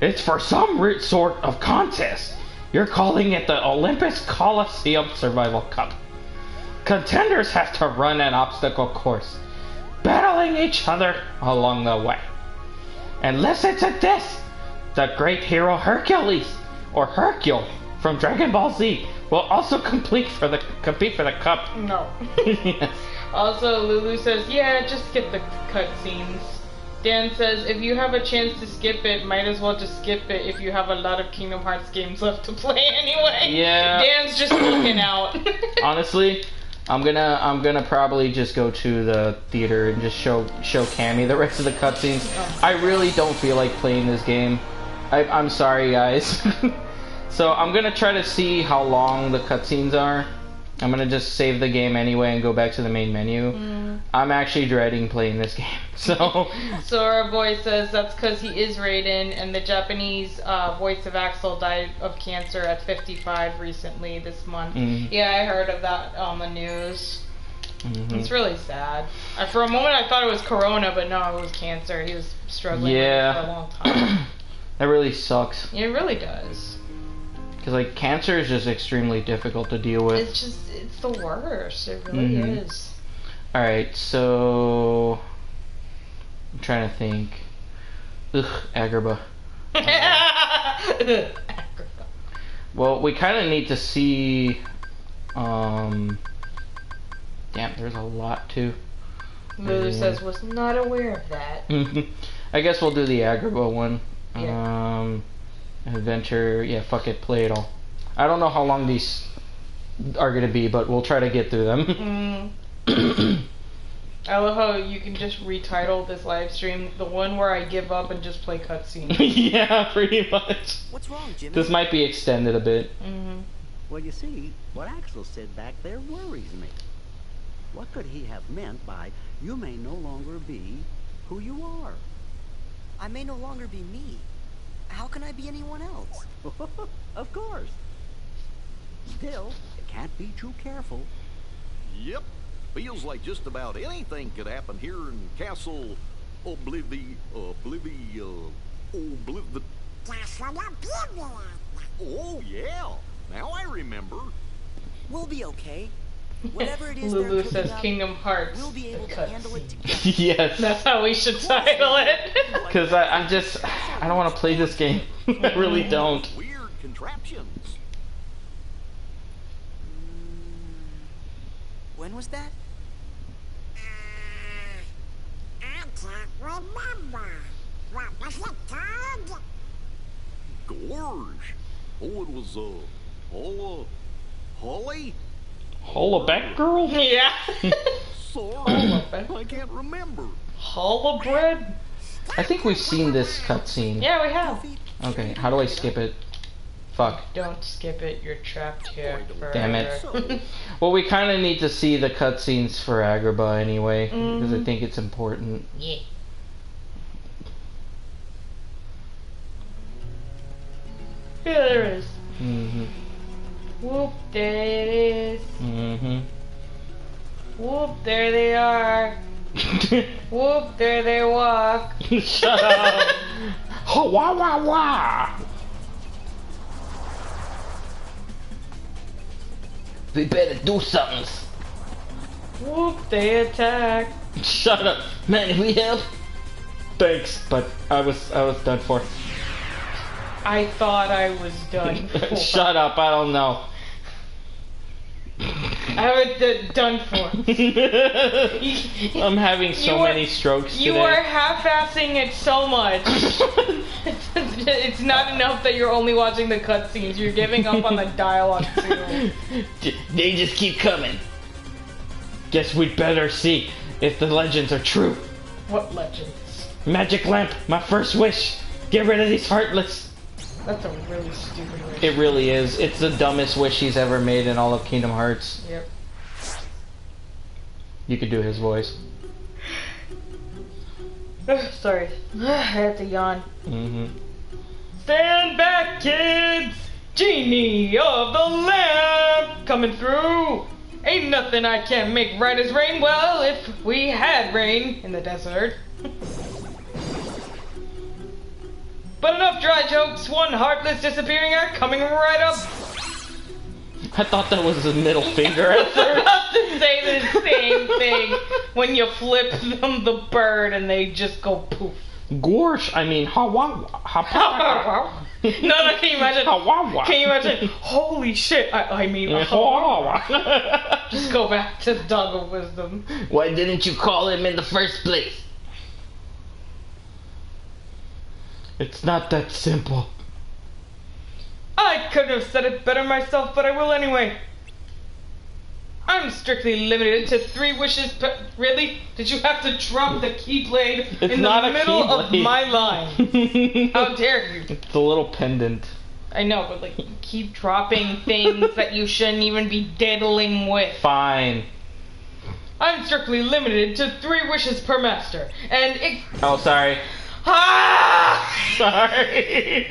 It's for some sort of contest. You're calling it the Olympus Coliseum Survival Cup. Contenders have to run an obstacle course, battling each other along the way. And listen to this! The great hero Hercules, or Hercule, from Dragon Ball Z, will also complete for the compete for the cup. No. yes. Also, Lulu says, yeah, just skip the cutscenes. Dan says, if you have a chance to skip it, might as well just skip it if you have a lot of Kingdom Hearts games left to play anyway. Yeah. Dan's just looking out. Honestly, I'm gonna I'm gonna probably just go to the theater and just show show Camy the rest of the cutscenes. I really don't feel like playing this game. I, I'm sorry, guys. so I'm gonna try to see how long the cutscenes are. I'm gonna just save the game anyway and go back to the main menu. Mm. I'm actually dreading playing this game. So Sora Boy says that's because he is Raiden, and the Japanese uh, voice of Axel died of cancer at 55 recently this month. Mhm. Yeah, I heard of that on the news. Mhm. It's really sad. Uh, for a moment, I thought it was Corona, but no, it was cancer. He was struggling Yeah. for a long time. that really sucks. it really does. Cause like cancer is just extremely difficult to deal with. It's just, it's the worst. It really Mhm. is. All right, so I'm trying to think. Ugh, Agrabah. Well, we kind of need to see. Um. Damn, there's a lot too. Lulu Yeah. says was not aware of that. I guess we'll do the Agrabah one. Yeah. Um, adventure. Yeah, fuck it, play it all. I don't know how long these are gonna be, but we'll try to get through them. Mm. I love how you can just retitle this live stream the one where I give up and just play cutscenes. yeah, pretty much. What's wrong, Jiminy? This might be extended a bit. hmm Well, you see, what Axel said back there worries me. What could he have meant by, you may no longer be who you are? I may no longer be me. How can I be anyone else? of course. Still, you can't be too careful. Yep. Feels like just about anything could happen here in Castle Oblivi... Oblivi... Uh, Obliv... Oh, yeah. Now I remember. We'll be okay. Whatever it is Lulu says up, Kingdom Hearts. we'll be able to handle it yes. That's how we should title it. Because I'm just, I don't want to play this game. I really don't. Weird contraptions. When was that? I can't remember. What was it called? Gorge. Oh, it was, uh, Holla... Holly? Holla back, girl? yeah. Sorry. I can't remember. Holla bread? I think we've seen this cutscene. Yeah, we have. Okay, how do I skip it? Fuck. Don't skip it. You're trapped here forever. Damn it. Well, we kind of need to see the cutscenes for Agrabah anyway, because I Mhm. think it's important. yeah. Yeah, there it is. Mm-hmm. Whoop, there it is. Mm-hmm. Whoop, there they are. Whoop, there they walk. Shut up. Ho wah wah wah. We better do something. Whoop, they attack. Shut up. Man, if we help, Thanks, but I was I was done for. I thought I was done. for. Shut up. I don't know. I was d- done for. I'm having so You many strokes You today. are half-assing it so much. it's not enough that you're only watching the cutscenes. You're giving up on the dialogue too. they just keep coming. Guess we'd better see if the legends are true. What legends? Magic lamp, my first wish. Get rid of these heartless. That's a really stupid wish. It really is. It's the dumbest wish he's ever made in all of Kingdom Hearts. Yep. You could do his voice. Sorry. I had to yawn. Mm-hmm. Stand back, kids! Genie of the lamp coming through! Ain't nothing I can't make right as rain. Well, if we had rain in the desert. but enough dry jokes. One heartless disappearing act coming right up. I thought that was a middle finger at first. about to say the same thing when you flip them the bird and they just go poof. Gorsh, I mean, hawa, ha no, no, can you imagine? Hawawa. Can you imagine? Holy shit! I, I mean, Hawawa. just go back to Dog of Wisdom. Why didn't you call him in the first place? It's not that simple. I couldn't have said it better myself, but I will anyway. I'm strictly limited to three wishes. Per- really? Did you have to drop the keyblade in the middle of my line? How dare you? It's a little pendant. I know, but like, you keep dropping things that you shouldn't even be diddling with. Fine. I'm strictly limited to three wishes per master, and it. Oh, sorry. Ah! Sorry.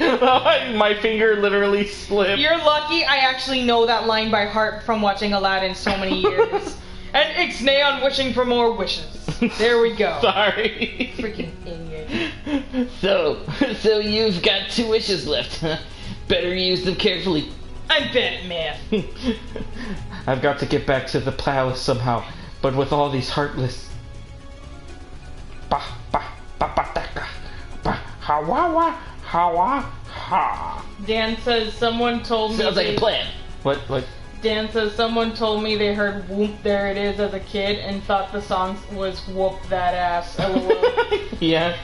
My finger literally slipped. You're lucky I actually know that line by heart from watching Aladdin so many years. and Ixnay on wishing for more wishes. There we go. Sorry. Freaking idiot. So, so you've got two wishes left. huh? Better use them carefully. I'm Batman. I've got to get back to the palace somehow, but with all these heartless. Ba ba ba ba da, ga, ba ha wa wa ha wa ha. Dan says someone told me. Sounds like they- a plan. What what? Dan says someone told me they heard "Whoop There It Is" as a kid and thought the song was "Whoop That Ass." LOL. Yeah.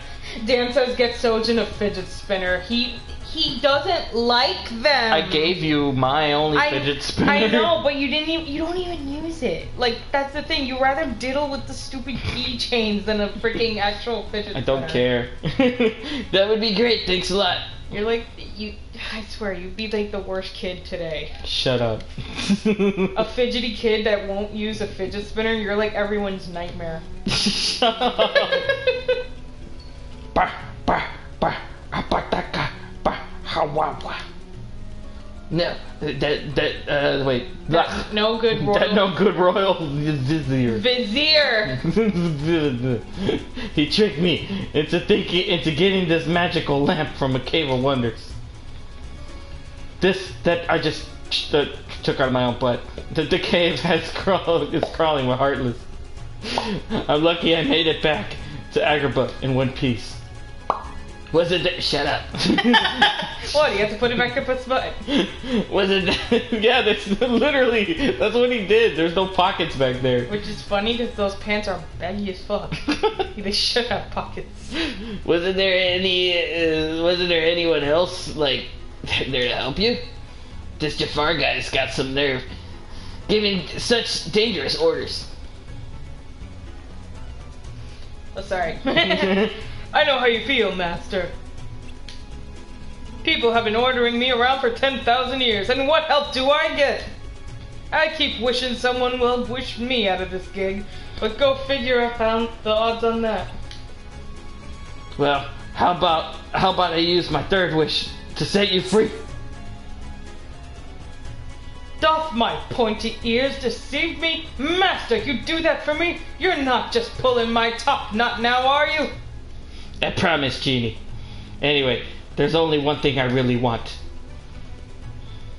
Dan says get Sojan a fidget spinner. He he doesn't like them. I gave you my only I- fidget spinner. I know, but you didn't. Even, you don't even use it. Like that's the thing. You rather diddle with the stupid keychains than a freaking actual fidget. I don't spinner. care. That would be great. Thanks a lot. You're like you. I swear, you'd be like the worst kid today. Shut up. A fidgety kid that won't use a fidget spinner. You're like everyone's nightmare. Shut up. Ba ba ba ah, ba da, ga, ba ha wa wa. No, that that uh wait. That no good royal. That no good royal vizier. Vizier. he tricked me into thinking into getting this magical lamp from a cave of wonders. This that I just that took out of my own butt. The, the cave has crawled is crawling with heartless. I'm lucky I made it back to Agrabah in one piece. Was it? Shut up. what? You have to put it back up its butt. Was it? yeah, that's literally that's what he did. There's no pockets back there. Which is funny because those pants are baggy as fuck. they should have pockets. Wasn't there any? Uh, wasn't there anyone else like there to help you? This Jafar guy's got some nerve, giving such dangerous orders. Oh, sorry. I know how you feel, Master. People have been ordering me around for 10,000 years, and what help do I get? I keep wishing someone will wish me out of this gig, but go figure I found the odds on that. Well, how about how about I use my third wish to set you free? Doff my pointy ears, deceive me? Master, you do that for me? You're not just pulling my top knot now, are you? I promise, Genie. Anyway, there's only one thing I really want.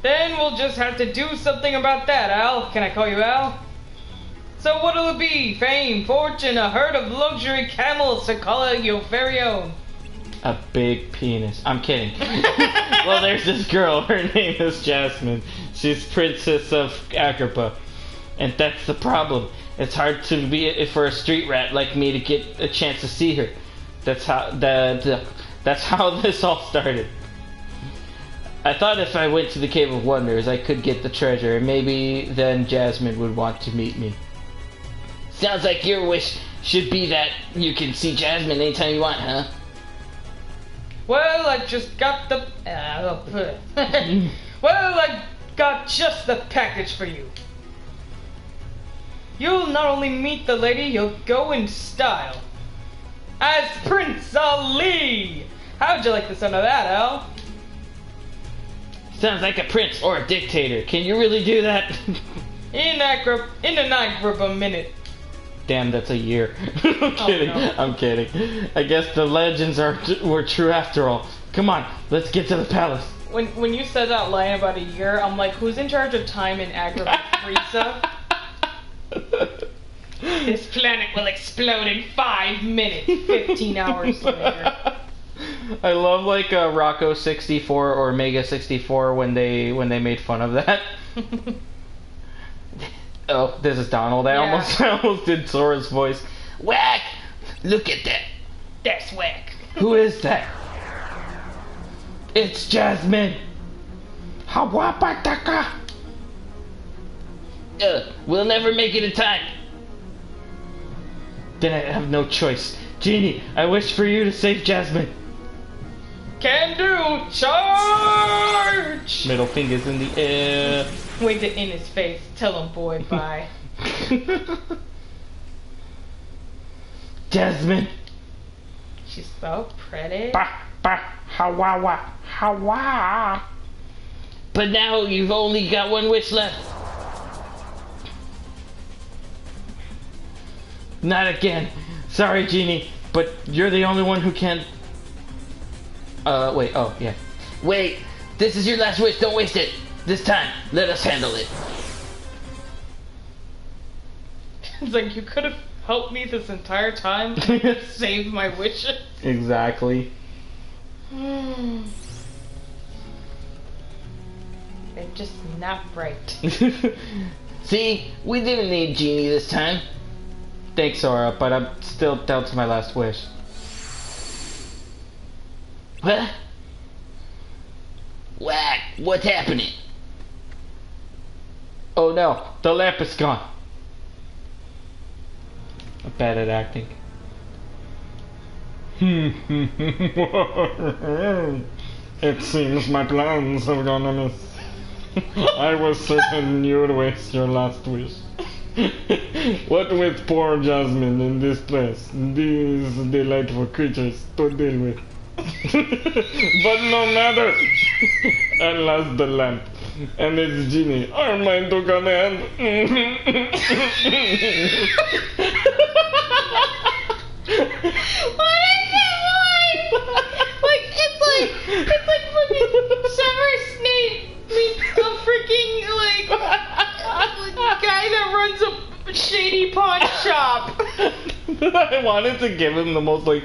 Then we'll just have to do something about that, Al. Can I call you Al? So what'll it be? Fame, fortune, a herd of luxury camels to call it your very own. A big penis. I'm kidding. well, there's this girl. Her name is Jasmine. She's princess of Agrabah. And that's the problem. It's hard to be for a street rat like me to get a chance to see her. That's how the, the that's how this all started. I thought if I went to the Cave of Wonders, I could get the treasure, and maybe then Jasmine would want to meet me. Sounds like your wish should be that you can see Jasmine anytime you want, huh? Well, I just got the. Uh, well, I got just the package for you. You'll not only meet the lady, you'll go in style. As Prince Ali! How'd you like the sound of that, Al? Sounds like a prince or a dictator. Can you really do that? in Agrab- in an a minute. Damn, that's a year. I'm oh, kidding. no. I'm kidding. I guess the legends are were true after all. Come on, let's get to the palace. When when you said that line about a year, I'm like, who's in charge of time in Agrabah? Frieza? This planet will explode in five minutes. Fifteen hours later. I love like uh, Rocco 64 or Mega 64 when they when they made fun of that. oh, this is Donald. I Yeah. almost I almost did Sora's voice. Whack! Look at that. That's whack. Who is that? It's Jasmine. Hawapataka. Uh, we'll never make it in time. Then I have no choice. Genie, I wish for you to save Jasmine. Can do. Charge! Middle fingers in the air. Waved it in his face. Tell him, boy, bye. Jasmine. She's so pretty. Ba ba hawawa hawa. But now you've only got one wish left. Not again. Sorry, Genie, but you're the only one who can. Uh, wait. Oh, yeah. Wait, this is your last wish. Don't waste it. This time, let us handle it. It's like you could have helped me this entire time. Saved my wishes. Exactly. They're just not right. See, we didn't need Genie this time. Thanks, Sora, but I'm still down to my last wish. What? Whack, what's happening? Oh no, the lamp is gone. I'm bad at acting. it seems my plans have gone amiss. I was certain you'd waste your last wish. What with poor Jasmine in this place, these delightful creatures to deal with. but no matter! At last the lamp. And it's Genie. Our mind to command. What is that one? Like it's like it's like fucking Severus Snape a freaking like guy that runs a shady pawn shop. I wanted to give him the most like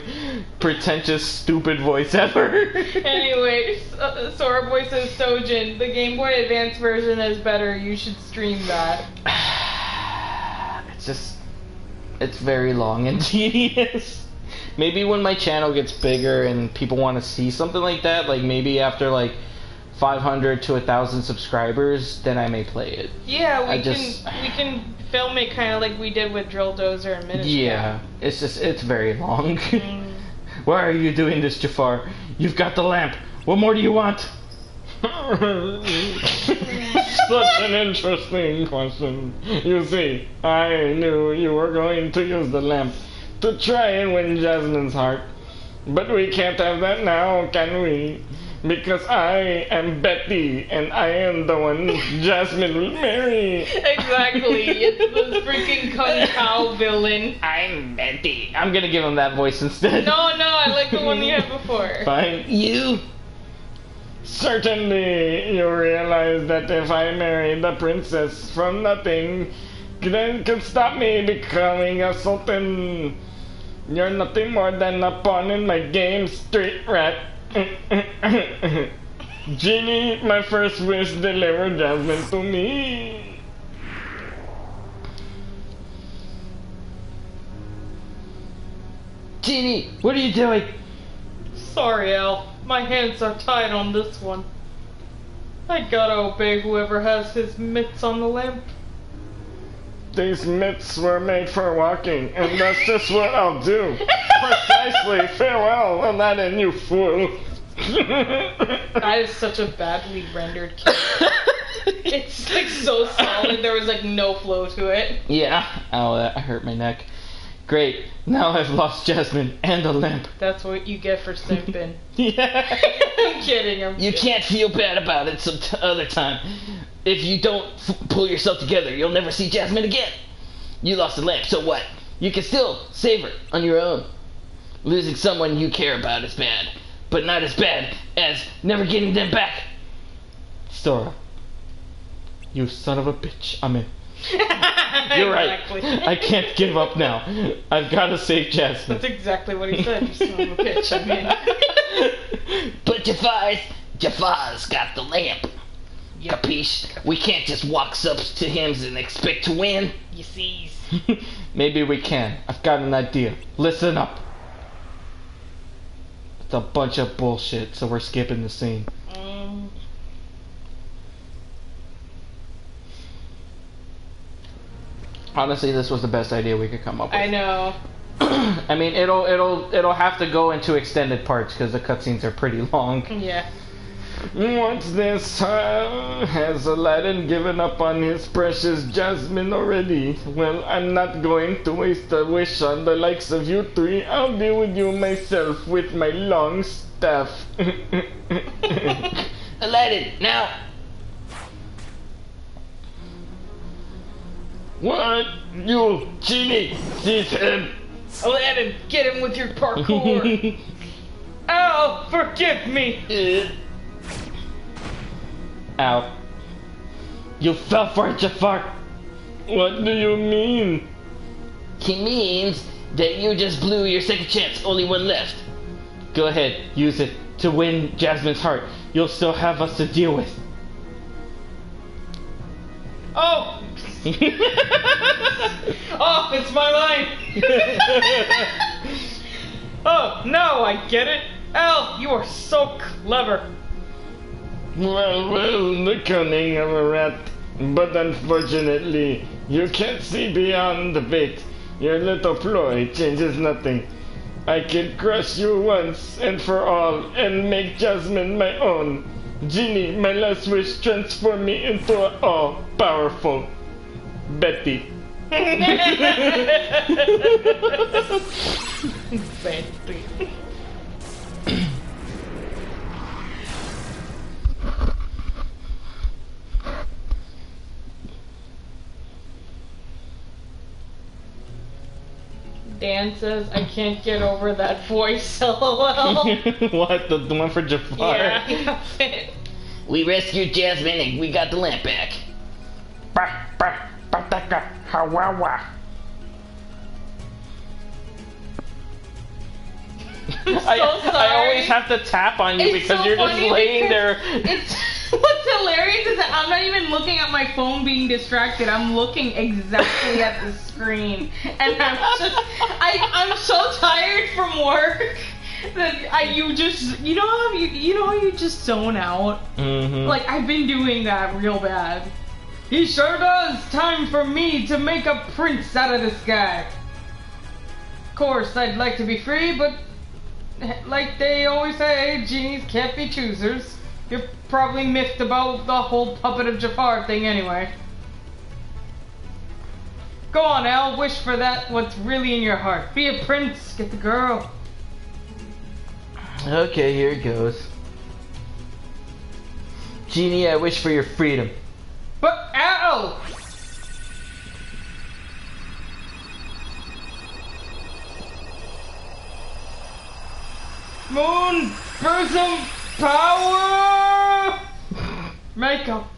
pretentious, stupid voice ever. anyway, uh, Sora voices Sojan. The Game Boy Advance version is better. You should stream that. it's just, it's very long and tedious. Maybe when my channel gets bigger and people want to see something like that, like maybe after like 500 to a thousand subscribers, then I may play it. Yeah, we I can just- we can film it kind of like we did with Drill Dozer and Minish Yeah, it's just it's very long. Mm. Why are you doing this, Jafar? You've got the lamp. What more do you want? Such an interesting question. You see, I knew you were going to use the lamp to try and win Jasmine's heart. But we can't have that now, can we? Because I am Betty, and I am the one Jasmine will marry. Exactly. It's the freaking Kung Pao villain. I'm Betty. I'm gonna give him that voice instead. No, no, I like the one you had before. Fine. You? Certainly, you realize that if I marry the princess from nothing, then can stop me becoming a sultan. You're nothing more than a pawn in my game, street rat. Genie, my first wish, deliver Jasmine to me. Genie, what are you doing? Sorry, Al. My hands are tied on this one. I gotta obey whoever has his mitts on the lamp. These mitts were made for walking, and that's just what I'll do. Precisely. Farewell, Aladdin, you fool. That is such a badly rendered kid. it's like so solid, there was like no flow to it. Yeah. Ow, that hurt my neck. Great. Now I've lost Jasmine and the lamp. That's what you get for simping. Yeah. I'm kidding, I'm You kidding. can't feel bad about it some t- other time. If you don't f- pull yourself together, you'll never see Jasmine again. You lost the lamp, so what? You can still save her on your own. Losing someone you care about is bad, but not as bad as never getting them back. Sora. You son of a bitch. I'm in. You're exactly. right. I can't give up now. I've got to save Jasmine. That's exactly what he said, you son of a bitch. I mean, But Jafar's, Jafar's got the lamp. Yeah, Capiche? We can't just walk up to him and expect to win. you see. Maybe we can. I've got an idea. Listen up. It's a bunch of bullshit, so we're skipping the scene. Um, Honestly, this was the best idea we could come up with. I know. I mean, it'll it'll it'll have to go into extended parts because the cutscenes are pretty long. Yeah. What's this? Uh, has Aladdin given up on his precious Jasmine already? Well, I'm not going to waste a wish on the likes of you three. I'll deal with you myself with my long staff. Aladdin, now! what? You, genie, seize him! Aladdin, get him with your parkour. Al, forgive me. Ow. You fell for it, Jafar. What do you mean? He means that you just blew your second chance, only one left. Go ahead, use it to win Jasmine's heart. You'll still have us to deal with. Oh. oh, it's my line. oh, no, I get it. Al, you are so clever. Well, well, the cunning of a rat. But unfortunately, you can't see beyond the bait. Your little ploy changes nothing. I can crush you once and for all and make Jasmine my own. Genie, my last wish, transform me into a all-powerful Betty. Betty. Dan says, I can't get over that voice, lol. what? The, the one for Jafar? yeah, yeah. We rescued Jasmine and we got the lamp back. I'm so I, I always have to tap on you It's because so you're just funny laying because there. It's what's hilarious is that I'm not even looking at my phone being distracted. I'm looking exactly at the screen, and I'm just I'm so tired from work that I you just you know how you you know how you just zone out. Mm-hmm. Like I've been doing that real bad. He sure does. Time for me to make a prince out of this guy. Of course, I'd like to be free, but like they always say, genies can't be choosers. You're probably miffed about the whole puppet of Jafar thing anyway. Go on, Al. Wish for that. What's really in your heart? Be a prince. Get the girl. Okay, here it goes. Genie, I wish for your freedom. But Al. Moon Prism Power Makeup.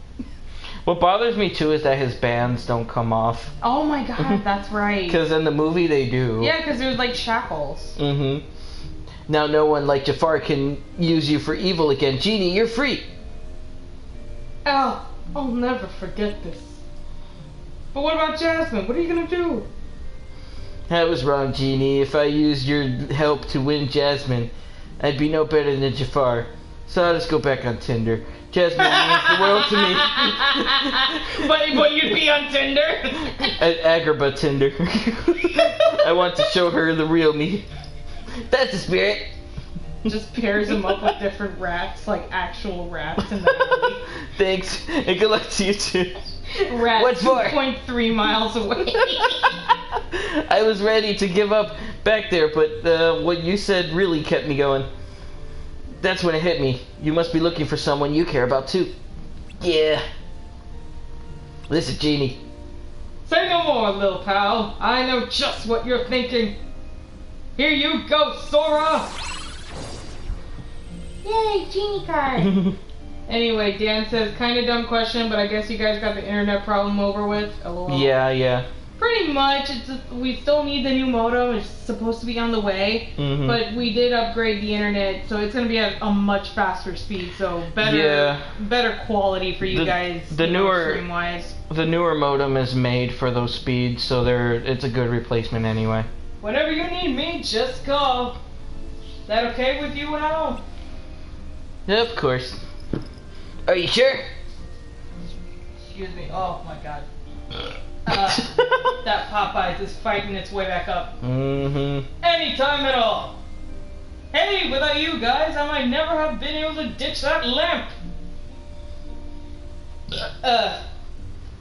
What bothers me too is that his bands don't come off. Oh my god, that's right. Because in the movie they do. Yeah, because there's like shackles. Mm-hmm. Now no one like Jafar can use you for evil again. Genie, you're free. Oh, I'll never forget this. But what about Jasmine? What are you gonna do? I was wrong, Genie. If I used your help to win Jasmine, I'd be no better than Jafar. So I'll just go back on Tinder. Jasmine means the world to me. but but you'd be on Tinder. At Agrabah Tinder. I want to show her the real me. That's the spirit. Just pairs them up with different rats, like actual rats in the Thanks, and good luck to you too. rat What for? 2.3 miles away. I was ready to give up back there, but uh, what you said really kept me going. That's when it hit me. You must be looking for someone you care about too. Yeah. Listen, Genie. Say no more, little pal. I know just what you're thinking. Here you go, Sora. Yay, genie card. Anyway, Dan says, kind of dumb question, but I guess you guys got the internet problem over with. LOL. yeah, yeah. Pretty much. It's just, we still need the new modem. It's supposed to be on the way, Mhm. but we did upgrade the internet, so it's gonna be at a much faster speed. So better, Yeah. better quality for you The- guys. the you newer- wise. The newer modem is made for those speeds, so they're it's a good replacement anyway. Whenever you need me, just call. That okay with you, Al? Of course. Are you sure? Excuse me. Oh my god. Uh, that Popeyes is fighting its way back up. Mm-hmm. Anytime at all. Hey, without you guys, I might never have been able to ditch that lamp. Uh,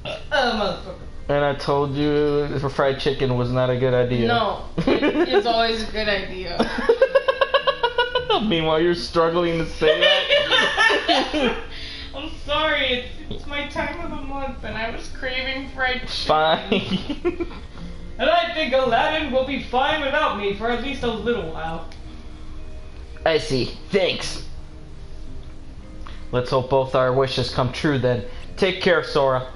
uh, motherfucker. And I told you for fried chicken was not a good idea. No, it's always a good idea. Meanwhile, you're struggling to say that. I'm sorry, it's, it's my time of the month, and I was craving fried chicken. Fine. And I think Aladdin will be fine without me for at least a little while. I see. Thanks. Let's hope both our wishes come true then. Take care, Sora.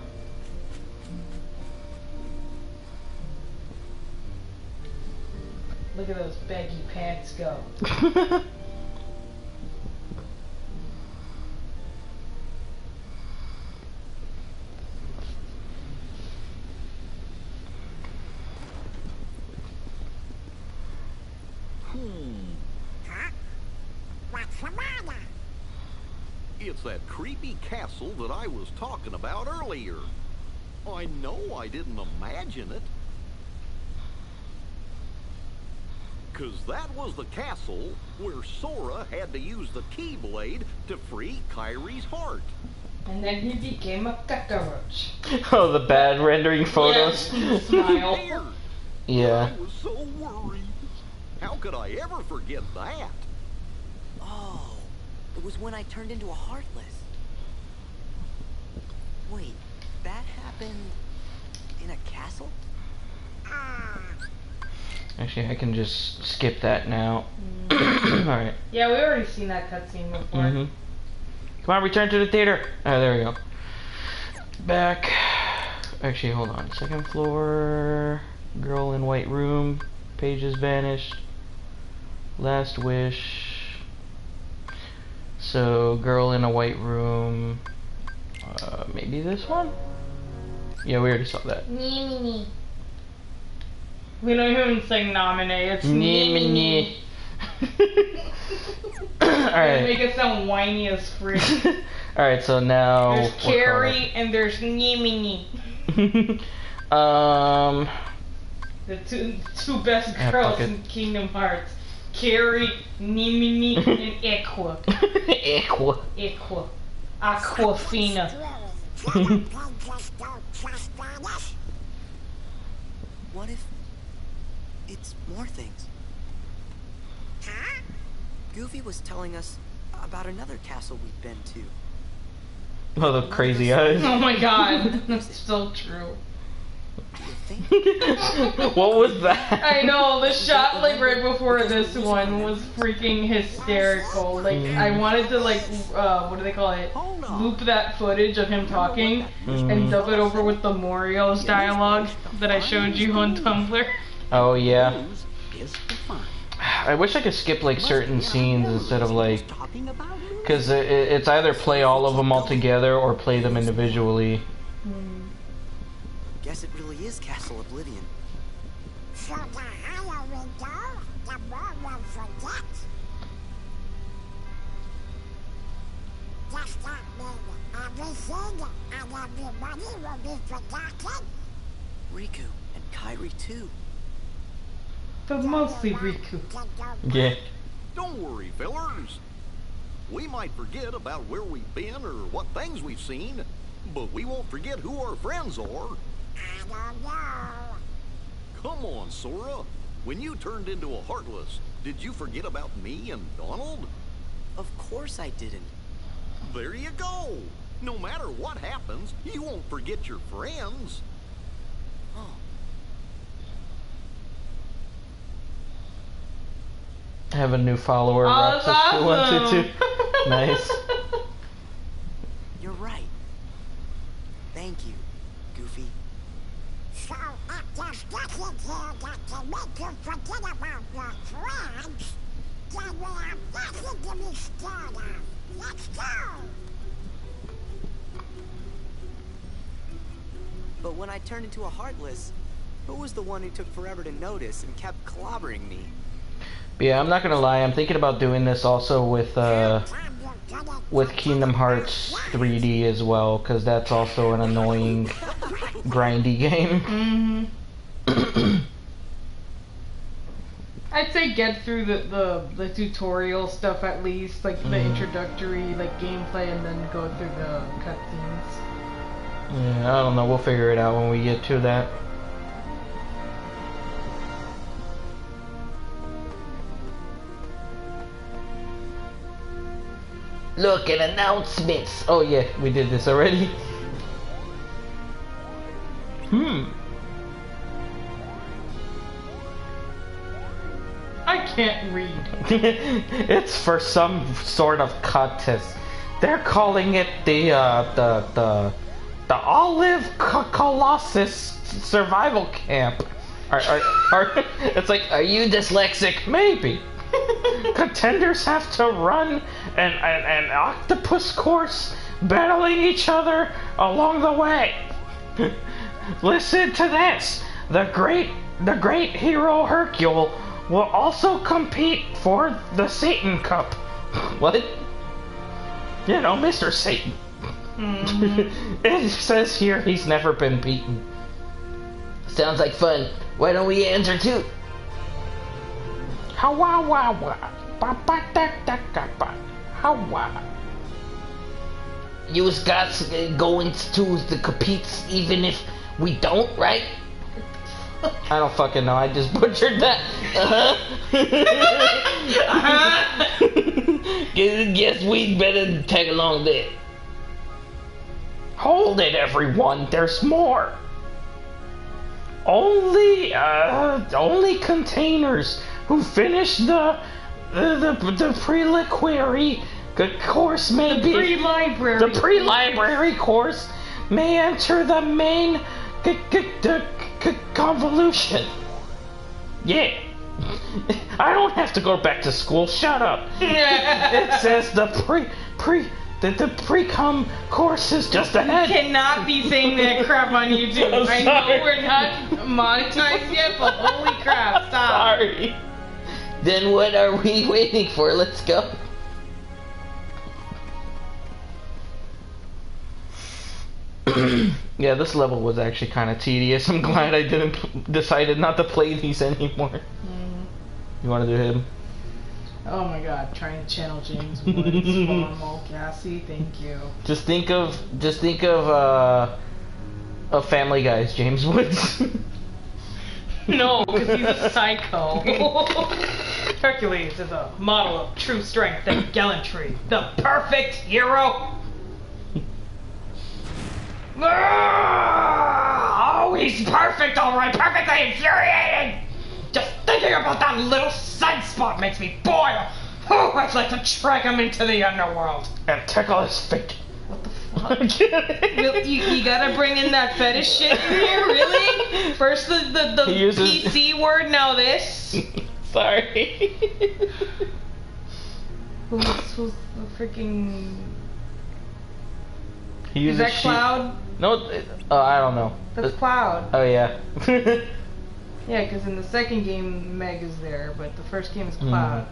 Look at those baggy pants go. Hmm. Huh? What's the matter? It's that creepy castle that I was talking about earlier. I know I didn't imagine it. Cause that was the castle where Sora had to use the Keyblade to free Kairi's heart. And then he became a cockroach. oh, the bad rendering photos. Yeah, smile. Yeah. I was so worried. How could I ever forget that? Oh, it was when I turned into a Heartless. Wait, that happened in a castle? Actually, I can just skip that now. Alright. Yeah, we already seen that cutscene before. hmm Come on, return to the theater. Oh, there we go. Back. Actually, hold on. Second floor. Girl in white room. Pages vanished. Last wish. So, girl in a white room. Uh, maybe this one? Yeah, we already saw that. Nee, nee, nee. We don't even say nominate. It's Nee. Alright. Make it sound whiny as frick. Alright, so now. There's what Kairi and there's Naminé. color? um. The two two best girls in Kingdom Hearts. Kairi, Naminé, and Equa. Equa. Equa. Aquafina. What if it's more things? Huh? Goofy was telling us about another castle we've been to. Oh, the crazy eyes. Oh my god, that's so true. what was that? I know the shot like right before this one was freaking hysterical. Like I wanted to like uh, what do they call it? Loop that footage of him talking and Mhm. dub it over with the Morio's dialogue that I showed you on Tumblr. Oh yeah. Is the fun. I wish I could skip like certain scenes instead of like, because it, it's either play all of them all together or play them individually. Guess it really is Castle Oblivion. So the higher we go, the more we'll forget. Does that mean everything and everybody will be forgotten? Riku and Kairi too. But mostly Riku. Yeah. Don't worry, fellers. We might forget about where we've been or what things we've seen, but we won't forget who our friends are. I don't know. Come on, Sora. When you turned into a Heartless, did you forget about me and Donald? Of course I didn't. There you go. No matter what happens, you won't forget your friends. Oh. I have a new follower. Oh, that's Roxas21222. awesome. nice. You're right. Thank you, Goofy. So make you forget about your friends. Then we nothing to be scared of. Let's go! But when I turned into a Heartless, who was the one who took forever to notice and kept clobbering me? Yeah, I'm not gonna lie. I'm thinking about doing this also with uh, with Kingdom Hearts 3D as well, because that's also an annoying, grindy game. hmm I'd say get through the, the, the tutorial stuff at least, like the Mhm. introductory like gameplay, and then go through the cutscenes. Yeah, I don't know. We'll figure it out when we get to that. Look at announcements. Oh yeah, we did this already. Hmm. I can't read. it's for some sort of contest. They're calling it the uh, the the the Olive Co- Colossus Survival Camp. Are, are, are, it's like, Are you dyslexic? maybe. Contenders have to run an, an, an octopus course, battling each other along the way. Listen to this: the great, the great hero Hercule will also compete for the Satan Cup. what? You know, Mr. Satan. Mm-hmm. it says here he's never been beaten. Sounds like fun. Why don't we answer too? Hawa wa wa. Ba ba da da ga ba. Hawa. You guys uh, going to the competes even if we don't, right? I don't fucking know. I just butchered that. Uh-huh. guess, guess we better tag along there. Hold it, everyone. There's more. only uh, only containers who finished the the the, the pre-liquary course may be Pre-library. the pre-library course may enter the main convolution. Yeah. I don't have to go back to school. Shut up. it says the pre pre the, the pre-com course is just You ahead. cannot be saying that crap on YouTube. I know we're not monetized yet, but holy crap, stop. Sorry. Then what are we waiting for? Let's go. Yeah, this level was actually kind of tedious. I'm glad I didn't p- decided not to play these anymore. Mm. You want to do him? Oh my god, trying to channel James Woods all gassy, thank you. Just think of just think of uh of Family Guy's James Woods. No, because he's a psycho. Hercules is a model of true strength and gallantry. The perfect hero. Ah! Oh, he's perfect, alright. Perfectly infuriating. Just thinking about that little sunspot makes me boil. Oh, I'd like to drag him into the underworld. and tickle his feet. You, you gotta bring in that fetish shit in here, really? First the, the, the uses- PC word, now this. Sorry. Who's, who's the freaking. He Is uses that sheep- Cloud? No, uh, I don't know. That's Cloud. Oh yeah. Yeah, because in the second game, Meg is there, but the first game is Mm-hmm. Cloud.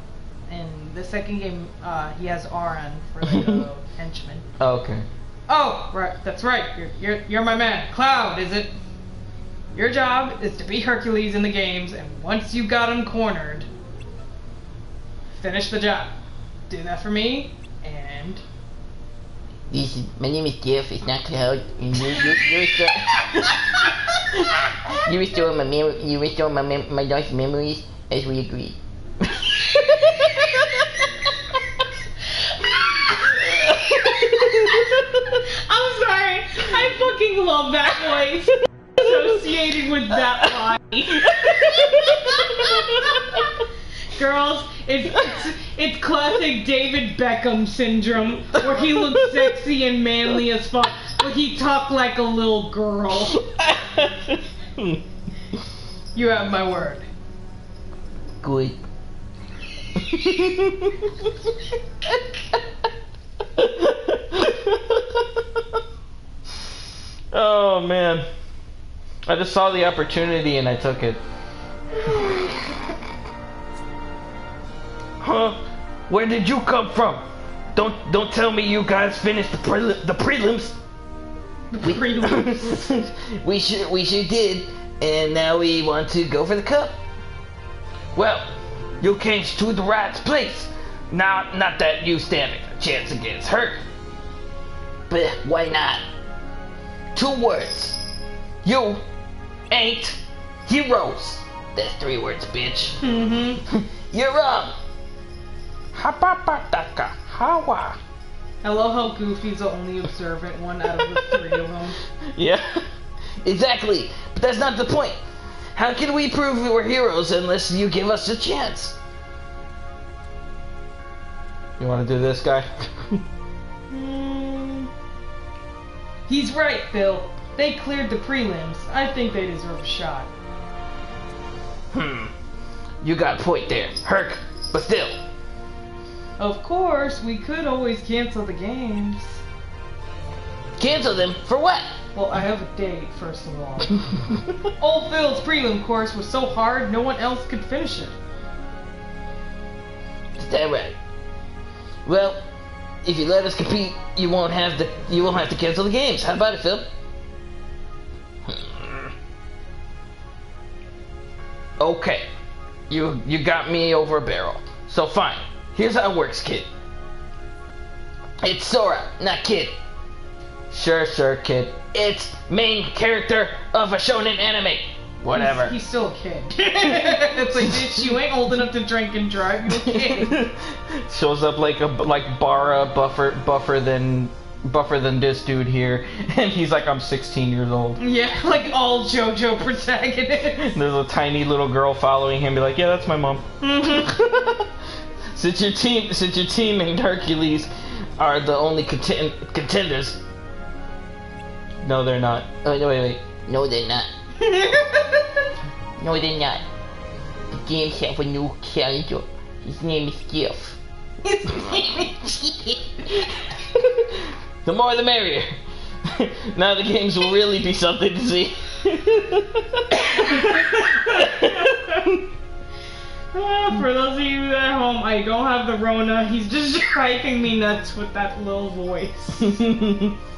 And the second game, uh, he has Auron for like a henchman. oh, okay. Oh, right, that's right. You're, you're, you're my man. Cloud, is it? Your job is to be Hercules in the games, and once you've got him cornered, finish the job. Do that for me, and This is, my name is Jeff. It's not Cloud. You, you, you you restore my mem- You restore my mem- my lost memories as we agreed. I'm sorry. I fucking love that voice. Associating with that body. Girls, it's, it's it's classic David Beckham syndrome, where he looks sexy and manly as fuck, but he talk like a little girl. You have my word. Good. Oh man. I just saw the opportunity and I took it. Huh? Where did you come from? Don't don't tell me you guys finished the prelim- the prelims. The prelims. we sure we sure did, and now we want to go for the cup. Well, you came to the right place. Not not that you stand a chance against her. But why not? Two words. You ain't heroes. That's three words, bitch. Mm-hmm. You're wrong. Hapapataka hawa. I love how Goofy's the only observant one out of the three of them. Yeah. Exactly. But that's not the point. How can we prove we're heroes unless you give us a chance? You want to do this guy? He's right, Phil. They cleared the prelims. I think they deserve a shot. Hmm. You got a point there, Herc. But still, Of course, we could always cancel the games. cancel them for what? Well, I have a date, first of all. Old Phil's prelim course was so hard, no one else could finish it. Is that right? Well, if you let us compete, you won't have to. You won't have to cancel the games. How about it, Phil? Hmm. Okay. You you got me over a barrel. So fine. Here's how it works, kid. It's Sora, not Kid. Sure, sure, kid. It's main character of a shonen anime. Whatever. He's, he's still a kid. it's like, bitch, you ain't old enough to drink and drive. You're a kid. Shows up like a like Bara buffer buffer than buffer than this dude here, and he's like, I'm 16 years old. Yeah, like all JoJo protagonists. There's a tiny little girl following him, be like, yeah, that's my mom. Mm-hmm. since your team, since your team and Hercules are the only conten- contenders. No, they're not. Oh, wait, wait, wait. No, they're not. No, they're not. The games have a new challenger. His name is Jeff. The more the merrier. now the games will really be something to see. Ah, For those of you at home, I don't have the Rona. He's just driving me nuts with that little voice.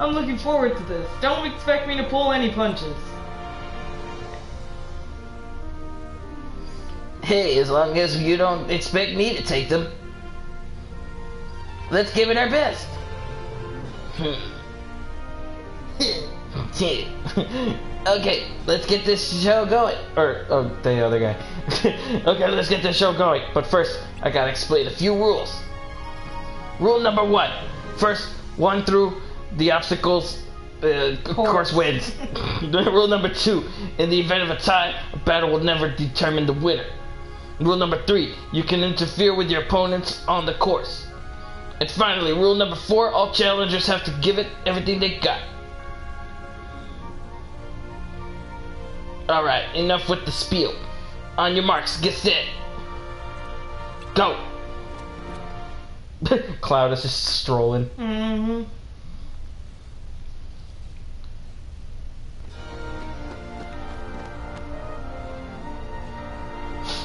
I'm looking forward to this. Don't expect me to pull any punches. Hey, as long as you don't expect me to take them, let's give it our best. Hmm. okay, let's get this show going. or, oh, the other guy. Okay, let's get this show going. But first, I gotta explain a few rules. Rule number one: first one through the obstacles. Uh, course wins. Rule number two: in the event of a tie, a battle will never determine the winner. Rule number three: you can interfere with your opponents on the course. And finally, rule number four: all challengers have to give it everything they got. All right, enough with the spiel. On your marks, get set. Go. Cloud is just strolling. Mm-hmm.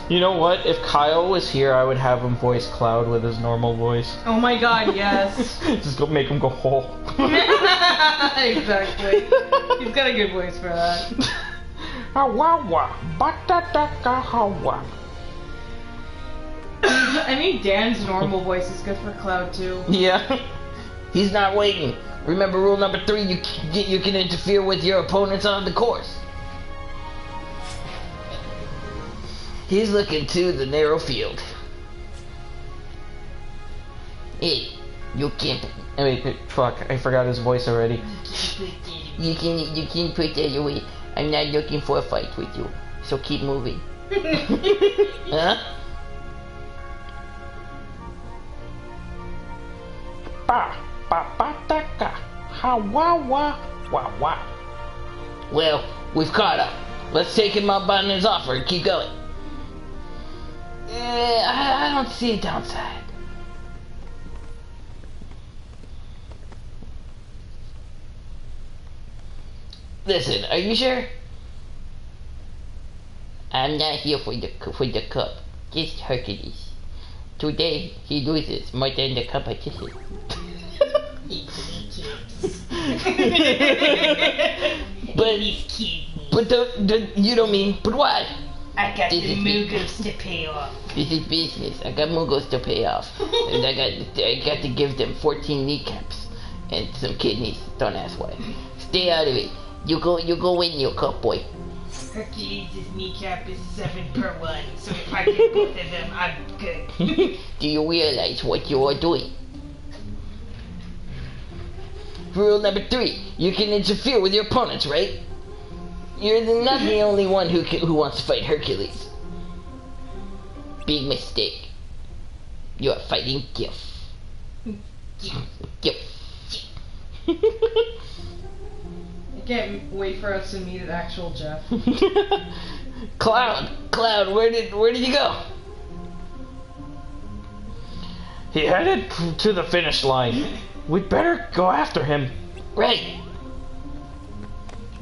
You know what? If Kyle was here, I would have him voice Cloud with his normal voice. Oh my god, yes. Just go make him go whole. exactly. He's got a good voice for that. Hawawa, batataka hawa. I mean, Dan's normal voice is good for Cloud too. Yeah. He's not waiting. Remember rule number three: you can, you can interfere with your opponents on the course. He's looking to the narrow field. Hey, you can't. I mean, fuck, I forgot his voice already. You can you can put that away. I'm not looking for a fight with you. So keep moving. huh? Ba, ba, bataka, hawawa, wa, wa. Well, we've caught up. Let's take him up on his offer and keep going. Uh, I, I don't see a downside. Listen, are you sure? I'm not here for the for the cup. Just Hercules. Today he loses more than the competition. but but the, the you don't mean but why? I got This the. Moogles to pay off. This is business. I got Mugos to pay off, and I got I got to give them 14 kneecaps and some kidneys. Don't ask why. Stay out of it. You go you go win your cup, boy. Hercules' kneecap is seven per one, so if I get both of them, I'm good. Do you realize what you are doing? Rule number three: you can interfere with your opponents, right? You're not the only one who who wants to fight Hercules. Big mistake. You are fighting Gif. Gif. I can't wait for us to meet an actual Jeff. Cloud, Cloud, where did where did you go? He headed to the finish line. We'd better go after him. Right.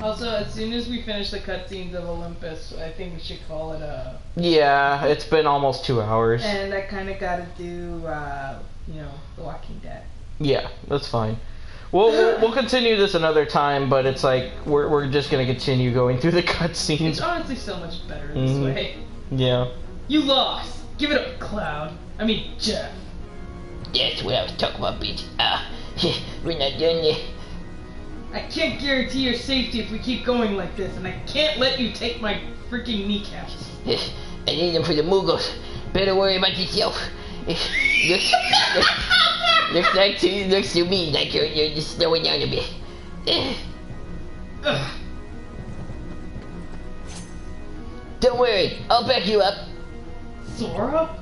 Also, as soon as we finish the cutscenes of Olympus, I think we should call it a. Yeah, it's been almost two hours. And I kind of got to do, uh, you know, The Walking Dead. Yeah, that's fine. We'll, we'll we'll continue this another time, but it's like we're we're just gonna continue going through the cutscenes. It's honestly so much better this Mhm. way. Yeah. You lost. Give it up, Cloud. I mean, Jeff. That's what I was talking about, bitch. Ah, we're not done yet. I can't guarantee your safety if we keep going like this, and I can't let you take my freaking kneecaps. I need them for the Mugos. Better worry about yourself. Look, look, looks like to looks to me like you're you're just slowing down a bit. Don't worry, I'll back you up. Sora?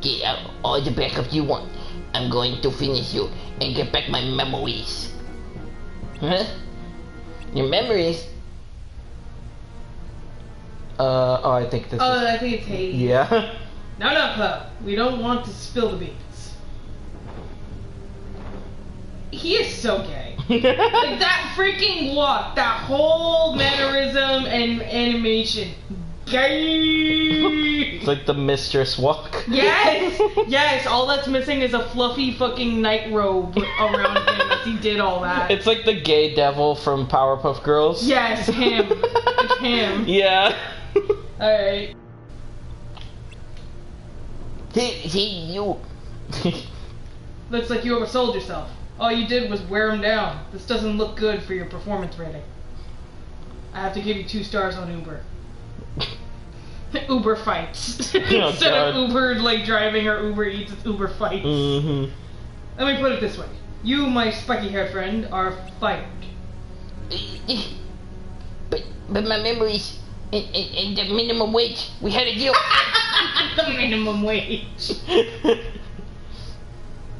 Get out all the backup you want. I'm going to finish you and get back my memories. Huh? Your memories? Uh, oh, I think this Oh, is. I think it's Hades. Yeah. No, no, Cloud. We don't want to spill the beans. He is so gay. like that freaking walk, that whole mannerism and animation. Gay. It's like the mistress walk. Yes, yes. All that's missing is a fluffy fucking night robe around him as he did all that. It's like the gay devil from Powerpuff Girls. yes, him. It's him. Yeah. All right. See, see you. Looks like you oversold yourself. All you did was wear him down. This doesn't look good for your performance rating. I have to give you two stars on Uber. Uber fights. Oh, Instead of Uber like driving or Uber Eats, it's Uber fights. mm-hmm. Let me put it this way. You, my spiky haired friend, are fired. But but my memories and, and, and the minimum wage. We had a deal. the minimum wage.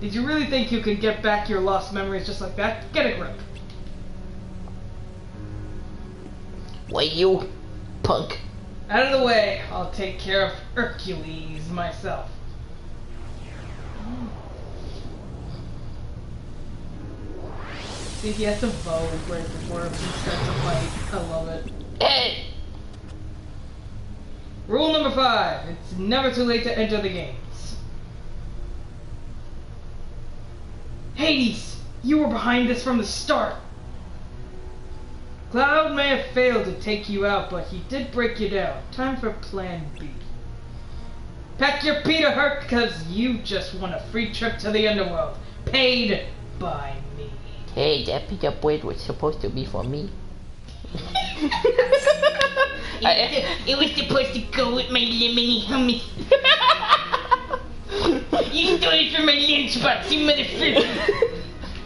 Did you really think you could get back your lost memories just like that? Get a grip. Why you, punk? Out of the way. I'll take care of Hercules myself. See, he has to vote right before he starts a fight. I love it. Hey, Rule number five. It's never too late to enter the games. Hades! You were behind this from the start! Cloud may have failed to take you out, but he did break you down. Time for plan B. Pack your Peter Hurt, because you just won a free trip to the underworld. Paid by me. hey, that pizza bread was supposed to be for me. It was supposed to go with my lemony hummus. you stole it from my lunchbox, you motherfucker.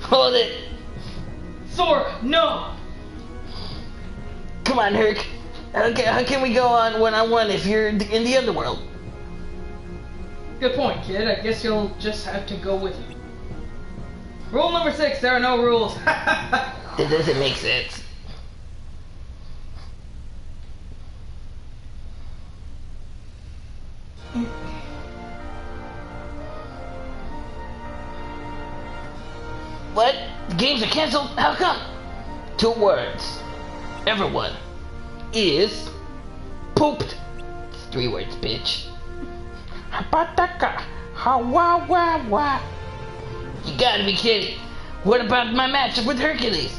Hold it. Sora, no! Come on, Herc. Okay, how can we go on one on one if you're in the underworld? Good point, kid. I guess you'll just have to go with me. Rule number six, there are no rules. That doesn't make sense. What? The games are canceled? How come? Two words. Everyone is pooped. It's three words, bitch. Pataka. Hawa wa wa. You gotta be kidding. What about my match with Hercules?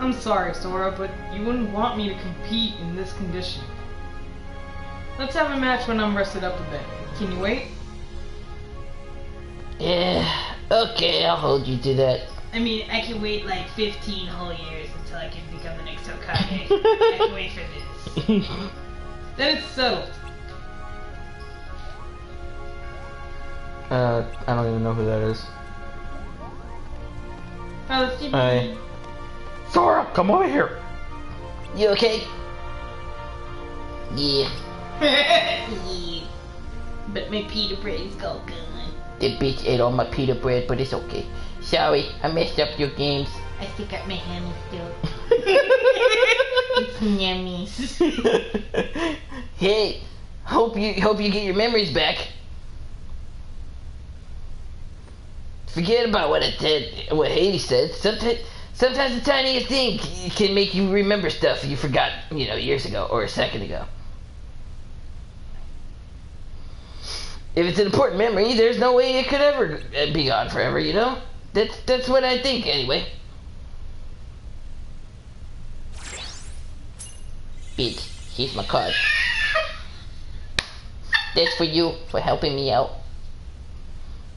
I'm sorry, Sora, but you wouldn't want me to compete in this condition. Let's have a match when I'm rested up a bit. Can you wait? Yeah, okay, I'll hold you to that. I mean, I can wait like 15 whole years until I can become the next Hokage. I can wait for this. Then it's settled. Uh, I don't even know who that is. Now let's keep Hi. Sora, come over here. You okay? Yeah, yeah. But my pita bread is all gone. the bitch ate all my pita bread, but it's okay. Sorry, I messed up your games. I still got my hammy still. it's yummies. hey, hope you hope you get your memories back. Forget about what I said, what Hades said. Sometimes, sometimes the tiniest thing can make you remember stuff you forgot, you know, years ago or a second ago. If it's an important memory, there's no way it could ever be gone forever. You know, that's that's what I think anyway. Bitch, here's my card. That's for you for helping me out.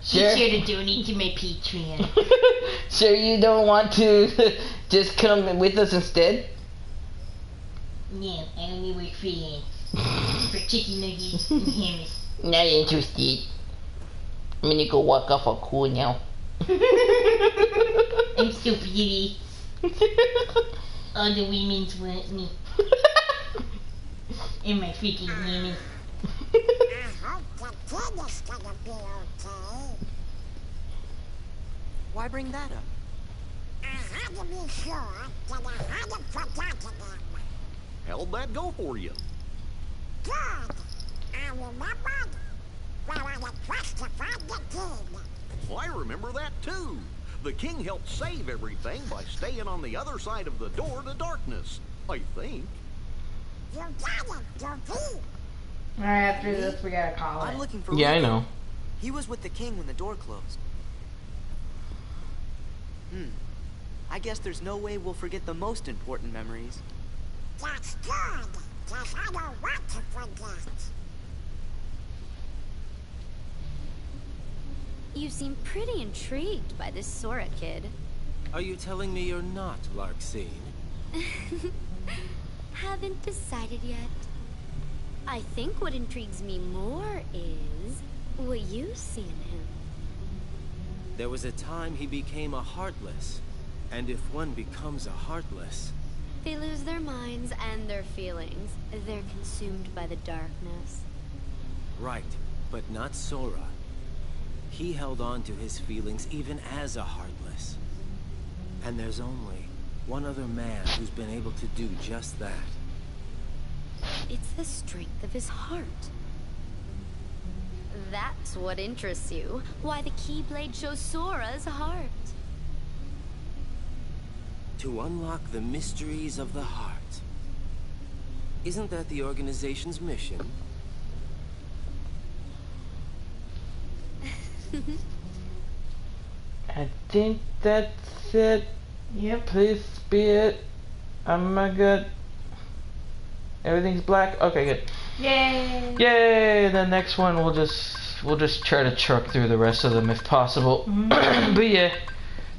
Sure. Be sure to donate to my Patreon. sure you don't want to just come with us instead? no, I only work for you. For chicken nuggets and hammies. Not interested. I'm gonna go walk off a cool now. I'm so pretty. All the women's want me. And my freaking women. I hope the kid is gonna be okay. Why bring that up? I had to be sure that I hadn't forgotten him. How'd that go for you? Good. I remembered where I had justified the king. Well, I remember that too. The king helped save everything by staying on the other side of the door to darkness. I think. You got it, Dopey. Alright, after this, we gotta call I'm it. looking for Yeah, I know. He was with the king when the door closed. Hmm. I guess there's no way we'll forget the most important memories. That's good, because I don't want to forget. You seem pretty intrigued by this Sora kid. Are you telling me you're not Larxene? Haven't decided yet. I think what intrigues me more is what you see in him. There was a time he became a Heartless. And if one becomes a Heartless, They lose their minds and their feelings. They're consumed by the darkness. right, but not Sora. He held on to his feelings even as a Heartless. And there's only one other man who's been able to do just that. It's the strength of his heart. That's what interests you. Why the Keyblade shows Sora's heart. To unlock the mysteries of the heart. Isn't that the organization's mission? I think that's it. Yep. Please be it. Oh my god. Everything's black. Okay, good. Yay! Yay! The next one we'll just we'll just try to truck through the rest of them if possible. but yeah,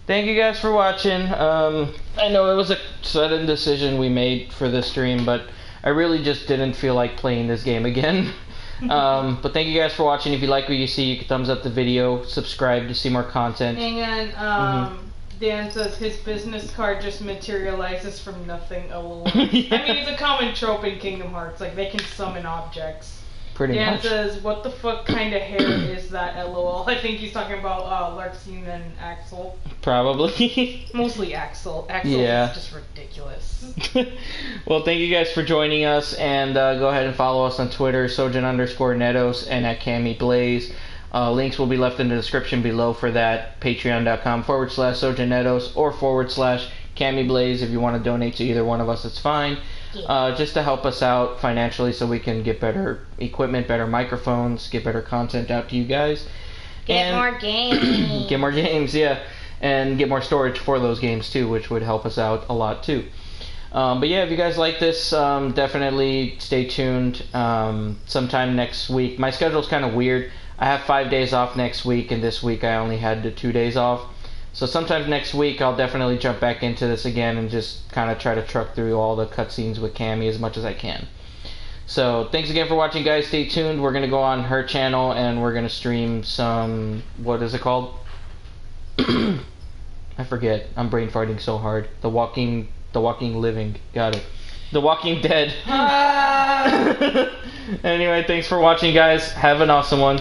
thank you guys for watching. Um, I know it was a sudden decision we made for this stream, but I really just didn't feel like playing this game again. um, but thank you guys for watching. If you like what you see, you can thumbs up the video, subscribe to see more content. Hang on, Mm-hmm. um, Dan says his business card just materializes from nothing. LOL. I mean, it's a common trope in Kingdom Hearts. Like, they can summon objects. Pretty Dan much. says, what the fuck kind of hair is that, LOL? I think he's talking about uh, Larxene and Axel. Probably. Mostly Axel. Axel Yeah. is just ridiculous. well, thank you guys for joining us, and uh, go ahead and follow us on Twitter, Sojan underscore Nedos, and at Camy Blaze. Uh, links will be left in the description below for that. Patreon.com forward slash Sojan Nedos or forward slash Camy Blaze. If you want to donate to either one of us, it's fine. Uh, just to help us out financially so we can get better equipment, better microphones, get better content out to you guys. Get And- more games. get more games, yeah, and get more storage for those games too, which would help us out a lot too. Um, but yeah, if you guys like this, um, definitely stay tuned. Um, sometime next week. My schedule's kind of weird. I have five days off next week, and this week I only had the two days off. So sometime next week I'll definitely jump back into this again and just kind of try to truck through all the cutscenes with Camy as much as I can. So thanks again for watching, guys. Stay tuned. We're gonna go on her channel and we're gonna stream some. What is it called? I forget. I'm brain farting so hard. The Walking, The Walking Living. Got it. The Walking Dead. Ah! anyway, thanks for watching, guys. Have an awesome one.